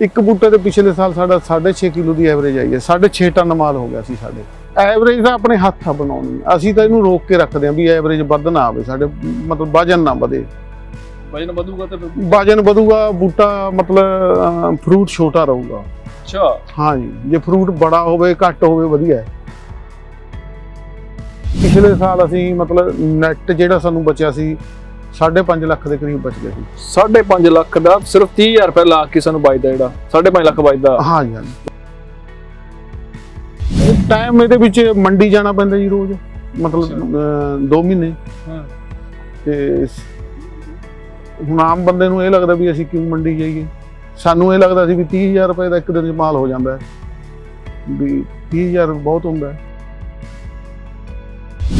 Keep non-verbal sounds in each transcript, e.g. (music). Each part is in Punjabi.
ਇੱਕ ਬੂਟੇ ਤੇ ਪਿਛਲੇ ਸਾਲ ਸਾਡਾ 6.5 ਕਿਲੋ ਦੀ ਐਵਰੇਜ ਆਈ ਹੈ 6.5 ਟਨ ਮਾਲ ਹੋ ਗਿਆ ਸੀ ਸਾਡੇ। ਐਵਰੇਜ ਤਾਂ ਆਪਣੇ ਹੱਥ ਆ ਬਣਾਉਣੀ ਅਸੀਂ ਤਾਂ ਇਹਨੂੰ ਰੋਕ ਕੇ ਰੱਖਦੇ ਹਾਂ ਵੀ ਐਵਰੇਜ ਵੱਧ ਨਾ ਆਵੇ ਸਾਡੇ ਮਤਲਬ ਵਜਨ ਨਾ ਵਧੇ। ਵਜਨ ਵਧੂਗਾ ਤੇ ਵਜਨ ਵਧੂਗਾ ਬੂਟਾ ਮਤਲਬ ਫਰੂਟ ਛੋਟਾ ਰਹੂਗਾ। ਅੱਛਾ। ਹਾਂ ਜੀ ਜੇ ਫਰੂਟ ਬੜਾ ਹੋਵੇ ਘੱਟ ਹੋਵੇ ਵਧੀਆ ਪਿਛਲੇ ਸਾਲ ਅਸੀਂ ਮਤਲਬ ਨੈਟ ਜਿਹੜਾ ਸਾਨੂੰ ਬਚਿਆ ਸੀ 5.5 ਲੱਖ ਦੇ ਕਰੀਬ ਬਚ ਗਿਆ ਸੀ 5.5 ਲੱਖ ਦਾ ਸਿਰਫ 30000 ਰੁਪਏ ਲਾ ਕੇ ਸਾਨੂੰ ਬਚਦਾ ਜਿਹੜਾ 5.5 ਲੱਖ ਬਚਦਾ ਹਾਂ ਜੀ ਹਾਂ ਟਾਈਮ ਇਹਦੇ ਵਿੱਚ ਮੰਡੀ ਜਾਣਾ ਪੈਂਦਾ ਜੀ ਰੋਜ਼ ਮਤਲਬ 2 ਮਹੀਨੇ। ਹਾਂ। ਤੇ ਹੁਣ ਆਮ ਬੰਦੇ ਨੂੰ ਇਹ ਲੱਗਦਾ ਵੀ ਅਸੀਂ ਕਿਉਂ ਮੰਡੀ ਜਾਈਏ? ਸਾਨੂੰ ਇਹ ਲੱਗਦਾ ਸੀ ਵੀ 30000 ਰੁਪਏ ਦਾ ਇੱਕ ਦਿਨ 'ਚ ਮਾਲ ਹੋ ਜਾਂਦਾ ਹੈ। ਵੀ 30000 ਬਹੁਤ ਹੁੰਦਾ ਹੈ।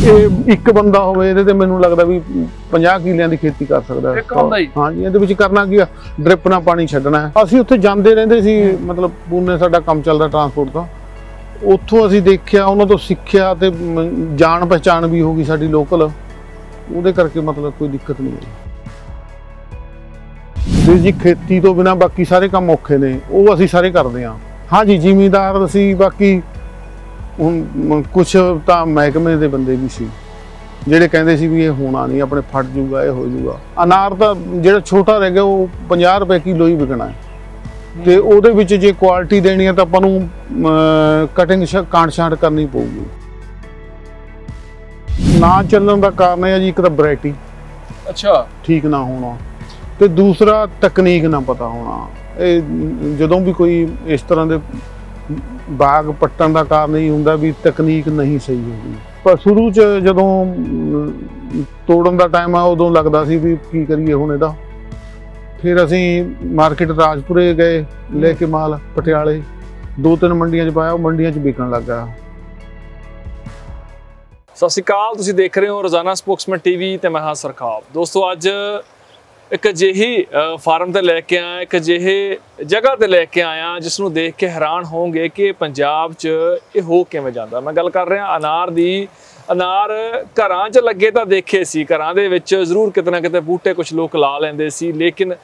ਇਹ ਇੱਕ ਬੰਦਾ ਹੋਵੇ ਇਹਦੇ ਤੇ ਮੈਨੂੰ ਲੱਗਦਾ ਵੀ 50 ਕਿੱਲਿਆਂ ਦੀ ਖੇਤੀ ਕਰ ਸਕਦਾ। ਹੈ। ਇੱਕ ਜੀ ਇਹਦੇ ਵਿੱਚ ਕਰਨਾ ਕੀ ਆ? ਡ੍ਰਿਪ ਨਾਲ ਪਾਣੀ ਛੱਡਣਾ। ਅਸੀਂ ਉੱਥੇ ਜਾਂਦੇ ਰਹਿੰਦੇ ਸੀ ਮਤਲਬ ਪੂਨੇ ਸਾਡਾ ਕੰਮ ਚੱਲਦਾ ਟਰਾਂਸਪੋਰਟ ਦਾ ਉੱਥੋਂ ਅਸੀਂ ਦੇਖਿਆ ਉਹਨਾਂ ਤੋਂ ਸਿੱਖਿਆ ਤੇ ਜਾਣ ਪਛਾਣ ਵੀ ਹੋ ਗਈ ਸਾਡੀ ਲੋਕਲ ਉਹਦੇ ਕਰਕੇ ਮਤਲਬ ਕੋਈ ਦਿੱਕਤ ਨਹੀਂ ਆਈ। ਵੀਰ ਜੀ ਖੇਤੀ ਤੋਂ ਬਿਨਾ ਬਾਕੀ ਸਾਰੇ ਕੰਮ ਔਖੇ ਨੇ ਉਹ ਅਸੀਂ ਸਾਰੇ ਕਰਦੇ ਹਾਂ। ਹਾਂਜੀ ਜ਼ਿਮੀਂਦਾਰ ਅਸੀਂ ਬਾਕੀ ਹੁਣ ਕੁਝ ਤਾਂ ਮਹਿਕਮੇ ਦੇ ਬੰਦੇ ਵੀ ਸੀ ਜਿਹੜੇ ਕਹਿੰਦੇ ਸੀ ਵੀ ਇਹ ਹੋਣਾ ਨਹੀਂ ਆਪਣੇ ਫਟ ਜੂਗਾ ਇਹ ਹੋ ਜੂਗਾ। ਅਨਾਰ ਤਾਂ ਜਿਹੜਾ ਛੋਟਾ ਰਹਿ ਗਿਆ ਉਹ 50 ਰੁਪਏ ਕਿਲੋ ਹੀ ਵਿਕਣਾ ਹੈ। ਤੇ ਉਹਦੇ ਵਿੱਚ ਜੇ ਕੁਆਲਿਟੀ ਦੇਣੀ ਹੈ ਤਾਂ ਆਪਾਂ ਨੂੰ ਕਟਿੰਗ ਕਾਂਟ ਛਾਂਟ ਕਰਨੀ ਪਊਗੀ। ਨਾ ਚੱਲਣ ਦਾ ਕਾਰਨ ਹੈ ਜੀ ਇੱਕ ਤਾਂ ਵੈਰਾਈਟੀ ਅੱਛਾ। ਠੀਕ ਨਾ ਹੋਣਾ। ਤੇ ਦੂਸਰਾ ਤਕਨੀਕ ਨਾ ਪਤਾ ਹੋਣਾ। ਇਹ ਜਦੋਂ ਵੀ ਕੋਈ ਇਸ ਤਰ੍ਹਾਂ ਦੇ ਬਾਗ ਪੱਟਣ ਦਾ ਕਾਰਨ ਹੀ ਹੁੰਦਾ ਵੀ ਤਕਨੀਕ ਨਹੀਂ ਸਹੀ ਹੁੰਦੀ ਪਰ ਸ਼ੁਰੂ ਚ ਜਦੋਂ ਤੋੜਨ ਦਾ ਟਾਈਮ ਆ, ਉਦੋਂ ਲੱਗਦਾ ਸੀ ਵੀ ਕੀ ਕਰੀਏ ਹੁਣ ਇਹਦਾ। ਫਿਰ ਅਸੀਂ ਮਾਰਕੀਟ ਰਾਜਪੁਰੇ ਗਏ, ਲੈ ਕੇ ਮਾਲ ਪਟਿਆਲੇ। ਦੋ ਤਿੰਨ ਮੰਡੀਆਂ 'ਚ ਪਾਇਆ, ਉਹ ਮੰਡੀਆਂ 'ਚ ਵਿਕਣ ਲੱਗਾ ਸਤਿ ਸ਼੍ਰੀ ਅਕਾਲ, ਤੁਸੀਂ ਦੇਖ ਰਹੇ ਹੋ ਰੋਜ਼ਾਨਾ ਸਪੋਕਸਮੈਨ ਟੀਵੀ ਤੇ ਮੈਂ ਹਾਂ ਸਰਖਾਬ। ਦੋਸਤੋ, ਅੱਜ ਇੱਕ ਅਜਿਹੀ ਫਾਰਮ ਤੇ ਲੈ ਕੇ ਆਇਆ, ਇੱਕ ਅਜਿਹੇ ਜਗ੍ਹਾ ਤੇ ਲੈ ਕੇ ਆਇਆ ਜਿਸ ਨੂੰ ਦੇਖ ਕੇ ਹੈਰਾਨ ਹੋਵੋਗੇ ਕਿ ਪੰਜਾਬ 'ਚ ਇਹ ਹੋ ਕਿਵੇਂ ਜਾਂਦਾ। ਮੈਂ ਗੱਲ ਕਰ ਰਿਹਾ ਅਨਾਰ ਦੀ, ਅਨਾਰ ਘਰਾਂ 'ਚ ਲੱਗੇ ਤਾਂ ਦੇਖੇ ਸੀ, ਘਰਾਂ ਦੇ ਵਿੱਚ ਜ਼ਰੂਰ ਕਿਤੇ ਨਾ ਕਿਤੇ ਬੂਟੇ ਕੁਝ ਲੋਕ ਲਾ ਲੈਂਦੇ ਸੀ, ਲੇਕਿਨ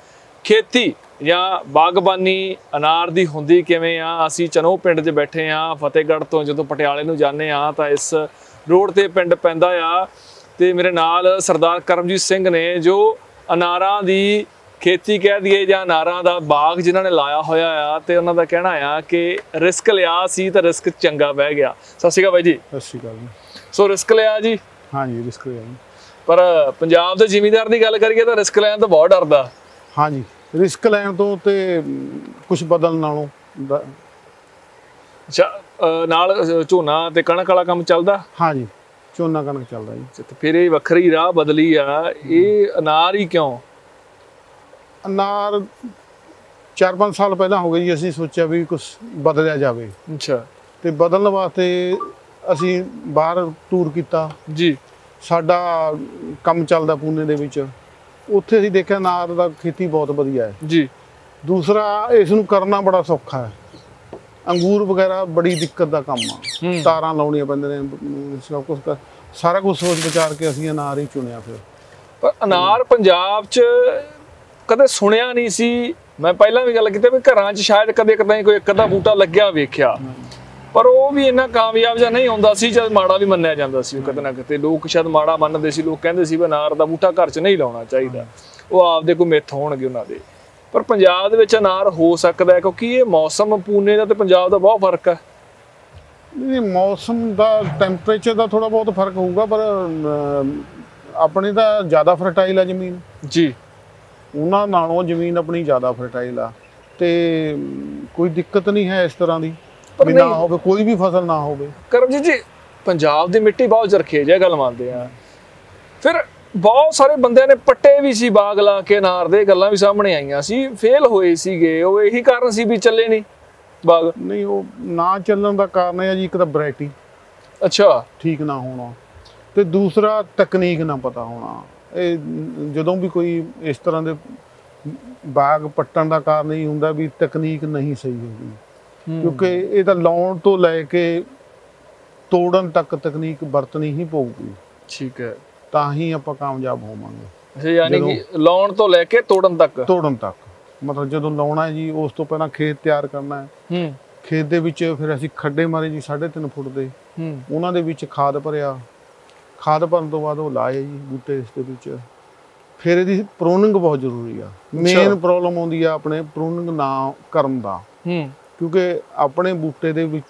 ਖੇਤੀ ਜਾਂ ਬਾਗਬਾਨੀ ਅਨਾਰ ਦੀ ਹੁੰਦੀ ਕਿਵੇਂ ਆ? ਅਸੀਂ ਚਨੋ ਪਿੰਡ 'ਚ ਬੈਠੇ ਆ ਫਤਿਹਗੜ੍ਹ ਤੋਂ ਜਦੋਂ ਪਟਿਆਲੇ ਨੂੰ ਜਾਂਦੇ ਆ ਤਾਂ ਇਸ ਰੋਡ ਤੇ ਪਿੰਡ ਪੈਂਦਾ ਆ ਤੇ ਮੇਰੇ ਨਾਲ ਸਰਦਾਰ ਕਰਮਜੀਤ ਸਿੰਘ ਨੇ ਜੋ ਅਨਾਰਾਂ ਦੀ ਖੇਤੀ ਕਹਿ ਦਈਏ ਜਾਂ ਅਨਾਰਾਂ ਦਾ ਬਾਗ ਜਿਨ੍ਹਾਂ ਨੇ ਲਾਇਆ ਹੋਇਆ ਆ ਤੇ ਉਹਨਾਂ ਦਾ ਕਹਿਣਾ ਆ ਕਿ ਰਿਸਕ ਲਿਆ ਸੀ ਤਾਂ ਰਿਸਕ ਚੰਗਾ ਬਹਿ ਗਿਆ। ਸਤਿ ਸ਼੍ਰੀ ਅਕਾਲ ਬਾਈ ਜੀ। ਸਤਿ ਸ਼੍ਰੀ ਅਕਾਲ ਸੋ ਰਿਸਕ ਲਿਆ ਜੀ? ਹਾਂਜੀ ਰਿਸਕ ਹੋਇਆ ਜੀ। ਪਰ ਪੰਜਾਬ ਦੇ ਜ਼ਿਮੀਂਦਾਰ ਦੀ ਗੱਲ ਕਰੀਏ ਤਾਂ ਰਿਸਕ ਲੈਣ ਤੋਂ ਬਹੁਤ ਡਰਦਾ। ਹਾਂਜੀ ਰਿਸਕ ਲੈਣ ਤੋਂ ਤੇ ਕੁਝ ਬਦਲਣ ਨਾਲੋਂ ਨਾਲ ਝੋਨਾ ਤੇ ਕਣਕ ਵਾਲਾ ਕੰਮ ਚੱਲਦਾ? ਹਾਂਜੀ। ਝੋਨਾ ਕਣਕ ਚੱਲਦਾ ਜੀ। ਤੇ ਫਿਰ ਇਹ ਵੱਖਰੀ ਰਾਹ ਬਦਲੀ ਆ। ਇਹ ਅਨਾਰ ਹੀ ਕਿਉਂ? ਅਨਾਰ 4-5 ਸਾਲ ਪਹਿਲਾਂ ਹੋ ਗਏ ਜੀ ਅਸੀਂ ਸੋਚਿਆ ਵੀ ਕੁਝ ਬਦਲਿਆ ਜਾਵੇ। ਅੱਛਾ। ਤੇ ਬਦਲਣ ਵਾਸਤੇ ਅਸੀਂ ਬਾਹਰ ਟੂਰ ਕੀਤਾ। ਜੀ। ਸਾਡਾ ਕੰਮ ਚੱਲਦਾ ਪੂਨੇ ਦੇ ਵਿੱਚ। ਉੱਥੇ ਅਸੀਂ ਦੇਖਿਆ ਅਨਾਰ ਦਾ ਖੇਤੀ ਬਹੁਤ ਵਧੀਆ ਹੈ। ਜੀ। ਦੂਸਰਾ ਇਸ ਨੂੰ ਕਰਨਾ ਬੜਾ ਸੌਖਾ ਹੈ। ਅੰਗੂਰ ਵਗੈਰਾ ਬੜੀ ਦਿੱਕਤ ਦਾ ਕੰਮ ਆ। ਤਾਰਾਂ ਲਾਉਣੀਆਂ ਪੈਂਦੀਆਂ ਨੇ ਸਭ ਕੁਝ ਸਾਰਾ ਕੁਝ ਸੋਚ ਵਿਚਾਰ ਕੇ ਅਸੀਂ ਅਨਾਰ ਹੀ ਚੁਣਿਆ ਫਿਰ। ਪਰ ਅਨਾਰ ਪੰਜਾਬ 'ਚ ਕਦੇ ਸੁਣਿਆ ਨਹੀਂ ਸੀ। ਮੈਂ ਪਹਿਲਾਂ ਵੀ ਗੱਲ ਕੀਤੀ ਵੀ ਘਰਾਂ 'ਚ ਸ਼ਾਇਦ ਕਦੇ ਕਦਾਈ ਕੋਈ ਇੱਕ ਅੱਧਾ ਬੂਟਾ ਲੱਗਿਆ ਵੇਖਿਆ। ਪਰ ਉਹ ਵੀ ਇੰਨਾ ਕਾਮਯਾਬ ਜਾਂ ਨਹੀਂ ਹੁੰਦਾ ਸੀ ਜਦ ਮਾੜਾ ਵੀ ਮੰਨਿਆ ਜਾਂਦਾ ਸੀ। ਉਹ ਕਿਤੇ ਨਾ ਕਿਤੇ ਲੋਕ ਸ਼ਾਇਦ ਮਾੜਾ ਮੰਨਦੇ ਸੀ ਲੋਕ ਕਹਿੰਦੇ ਸੀ ਵੀ ਅਨਾਰ ਦਾ ਬੂਟਾ ਘਰ 'ਚ ਨਹੀਂ ਲਾਉਣਾ ਚਾਹੀਦਾ। ਉਹ ਆਪਦੇ ਕੋਈ ਮਿੱਥ ਹੋਣਗੇ ਉਹਨਾਂ ਦੇ। ਪਰ ਪੰਜਾਬ ਦੇ ਵਿੱਚ ਅਨਾਰ ਹੋ ਸਕਦਾ ਕਿਉਂਕਿ ਇਹ ਮੌਸਮ ਪੂਨੇ ਦਾ ਤੇ ਪੰਜਾਬ ਦਾ ਬਹੁਤ ਫ਼ਰਕ ਹੈ। ਇਹ ਮੌਸਮ ਦਾ ਟੈਂਪਰੇਚਰ ਦਾ ਥੋੜਾ ਬਹੁਤ ਫ਼ਰਕ ਹੋਊਗਾ ਪਰ ਆਪਣੀ ਤਾਂ ਜ਼ਿਆਦਾ ਫਰਟਾਈਲ ਆ ਜ਼ਮੀਨ। ਜੀ। ਉਹਨਾਂ ਨਾਲੋਂ ਜ਼ਮੀਨ ਆਪਣੀ ਜ਼ਿਆਦਾ ਫਰਟਾਈਲ ਆ। ਤੇ ਕੋਈ ਦਿੱਕਤ ਨਹੀਂ ਹੈ ਇਸ ਤਰ੍ਹਾਂ ਦੀ ਵੀ ਨਾ ਨਹੀਂ- ਹੋਵੇ ਕੋਈ ਵੀ ਫਸਲ ਨਾ ਹੋਵੇ। ਕਰਮਜੀਤ ਜੀ ਪੰਜਾਬ ਦੀ ਮਿੱਟੀ ਬਹੁਤ ਜ਼ਰਖੇਜ ਹੈ ਗੱਲ ਮੰਨਦੇ ਆ ਫਿਰ ਬਹੁਤ ਸਾਰੇ ਬੰਦਿਆਂ ਨੇ ਪੱਟੇ ਵੀ ਸੀ ਬਾਗ ਲਾ ਕੇ ਅਨਾਰ ਦੇ ਗੱਲਾਂ ਵੀ ਸਾਹਮਣੇ ਆਈਆਂ ਸੀ ਫੇਲ ਹੋਏ ਸੀਗੇ ਉਹ ਇਹੀ ਕਾਰਨ ਸੀ ਵੀ ਚੱਲੇ ਨਹੀਂ ਬਾਗ? ਨਹੀਂ ਉਹ ਨਾ ਚੱਲਣ ਦਾ ਕਾਰਨ ਹੈ ਜੀ ਇੱਕ ਤਾਂ ਵੈਰਾਈਟੀ ਅੱਛਾ। ਠੀਕ ਨਾ ਹੋਣਾ ਤੇ ਦੂਸਰਾ ਤਕਨੀਕ ਨਾ ਪਤਾ ਹੋਣਾ। ਇਹ ਜਦੋਂ ਵੀ ਕੋਈ ਇਸ ਤਰ੍ਹਾਂ ਦੇ ਬਾਗ ਪੱਟਣ ਦਾ ਕਾਰਨ ਹੀ ਹੁੰਦਾ ਵੀ ਤਕਨੀਕ ਨਹੀਂ ਸਹੀ ਹੁੰਦੀ ਕਿਉਂਕਿ ਇਹ ਤਾਂ ਲਾਉਣ ਤੋਂ ਲੈ ਕੇ ਤੋੜਨ ਤੱਕ ਤਕਨੀਕ ਵਰਤਣੀ ਹੀ ਪਊਗੀ। ਠੀਕ ਹੈ। ਤਾਂ ਹੀ ਆਪਾਂ ਕਾਮਯਾਬ ਹੋਵਾਂਗੇ। ਯਾਨੀ ਕਿ ਲਾਉਣ ਤੋਂ ਲੈ ਕੇ ਤੋੜਨ ਤੱਕ। ਤੋੜਨ ਤੱਕ। ਮਤਲਬ ਜਦੋਂ ਲਾਉਣਾ ਹੈ ਜੀ ਉਸ ਤੋਂ ਪਹਿਲਾਂ ਖੇਤ ਤਿਆਰ ਕਰਨਾ ਹੈ। ਹੂੰ। ਖੇਤ ਦੇ ਵਿੱਚ ਫਿਰ ਅਸੀਂ ਖੱਡੇ ਮਾਰੇ ਜੀ 3.5 ਫੁੱਟ ਦੇ। ਹੂੰ। ਉਹਨਾਂ ਦੇ ਵਿੱਚ ਖਾਦ ਭਰਿਆ। ਖਾਦ ਭਰਨ ਤੋਂ ਬਾਅਦ ਉਹ ਲਾਏ ਜੀ ਬੂਟੇ ਇਸ ਦੇ ਵਿੱਚ। ਫਿਰ ਇਹਦੀ ਪ੍ਰੂਨਿੰਗ ਬਹੁਤ ਜ਼ਰੂਰੀ ਆ। ਮੇਨ ਪ੍ਰੋਬਲਮ ਆਉਂਦੀ ਆ ਆਪਣੇ ਪ੍ਰੂਨਿੰਗ ਨਾ ਕਰਨ ਦਾ। ਹੂੰ। ਕਿਉਂਕਿ ਆਪਣੇ ਬੂਟੇ ਦੇ ਵਿੱਚ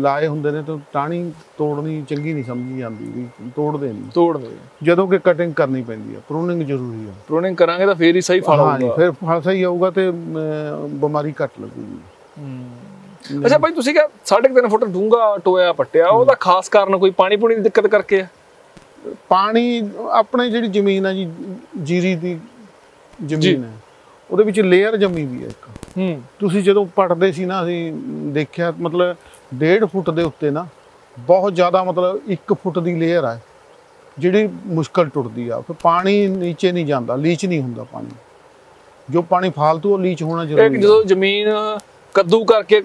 ਲਾਏ ਹੁੰਦੇ ਨੇ ਤਾਂ ਟਾਹਣੀ ਤੋੜਨੀ ਚੰਗੀ ਨਹੀਂ ਸਮਝੀ ਜਾਂਦੀ ਵੀ ਤੋੜਦੇ ਨਹੀਂ। ਤੋੜ ਦੇ ਜਦੋਂ ਕਿ ਕਟਿੰਗ ਕਰਨੀ ਪੈਂਦੀ ਆ ਪ੍ਰੂਨਿੰਗ ਜ਼ਰੂਰੀ ਆ। ਪ੍ਰੂਨਿੰਗ ਕਰਾਂਗੇ ਤਾਂ ਫੇਰ ਹੀ ਸਹੀ ਫਲ ਹਾਂ ਆਊਗਾ ਫਿਰ ਫਲ ਸਹੀ ਆਊਗਾ ਤੇ ਬਿਮਾਰੀ ਘੱਟ ਲੱਗੂਗੀ। ਹੂੰ। ਅੱਛਾ ਭਾਈ ਤੁਸੀਂ ਕਿਹਾ 3.5 ਫੁੱਟ ਡੂੰਗਾ ਟੋਇਆ ਪੱਟਿਆ ਉਹਦਾ ਖਾਸ ਕਾਰਨ ਕੋਈ ਪਾਣੀ ਪੂਣੀ ਦੀ ਦਿੱਕਤ ਕਰਕੇ ਆ? ਪਾਣੀ ਆਪਣੇ ਜਿਹੜੀ ਜ਼ਮੀਨ ਆ ਜੀ ਜੀਰੀ ਦੀ ਜ਼ਮੀਨ ਹੈ ਉਹਦੇ ਵਿੱਚ ਲੇਅਰ ਜੰਮੀ ਵੀ ਹੈ ਇੱਕ। ਹੂੰ। ਤੁਸੀਂ ਜਦੋਂ ਪੜਦੇ ਸੀ ਨਾ ਅਸੀਂ ਦੇਖਿਆ ਮਤਲਬ 1.5 ਫੁੱਟ ਦੇ ਉੱਤੇ ਨਾ ਬਹੁਤ ਜ਼ਿਆਦਾ ਮਤਲਬ 1 ਫੁੱਟ ਦੀ ਲੇਅਰ ਹੈ ਜਿਹੜੀ ਮੁਸ਼ਕਲ ਟੁੱਟਦੀ ਆ। ਫਿਰ ਪਾਣੀ ਨੀਚੇ ਨਹੀਂ ਜਾਂਦਾ ਲੀਚ ਨਹੀਂ ਹੁੰਦਾ ਪਾਣੀ। ਜੋ ਪਾਣੀ ਫਾਲਤੂ ਉਹ ਲੀਚ ਹੋਣਾ ਜ਼ਰੂਰੀ ਹੈ ਜਦੋਂ ਜ਼ਮੀਨ ਕੱਦੂ ਕਰਕੇ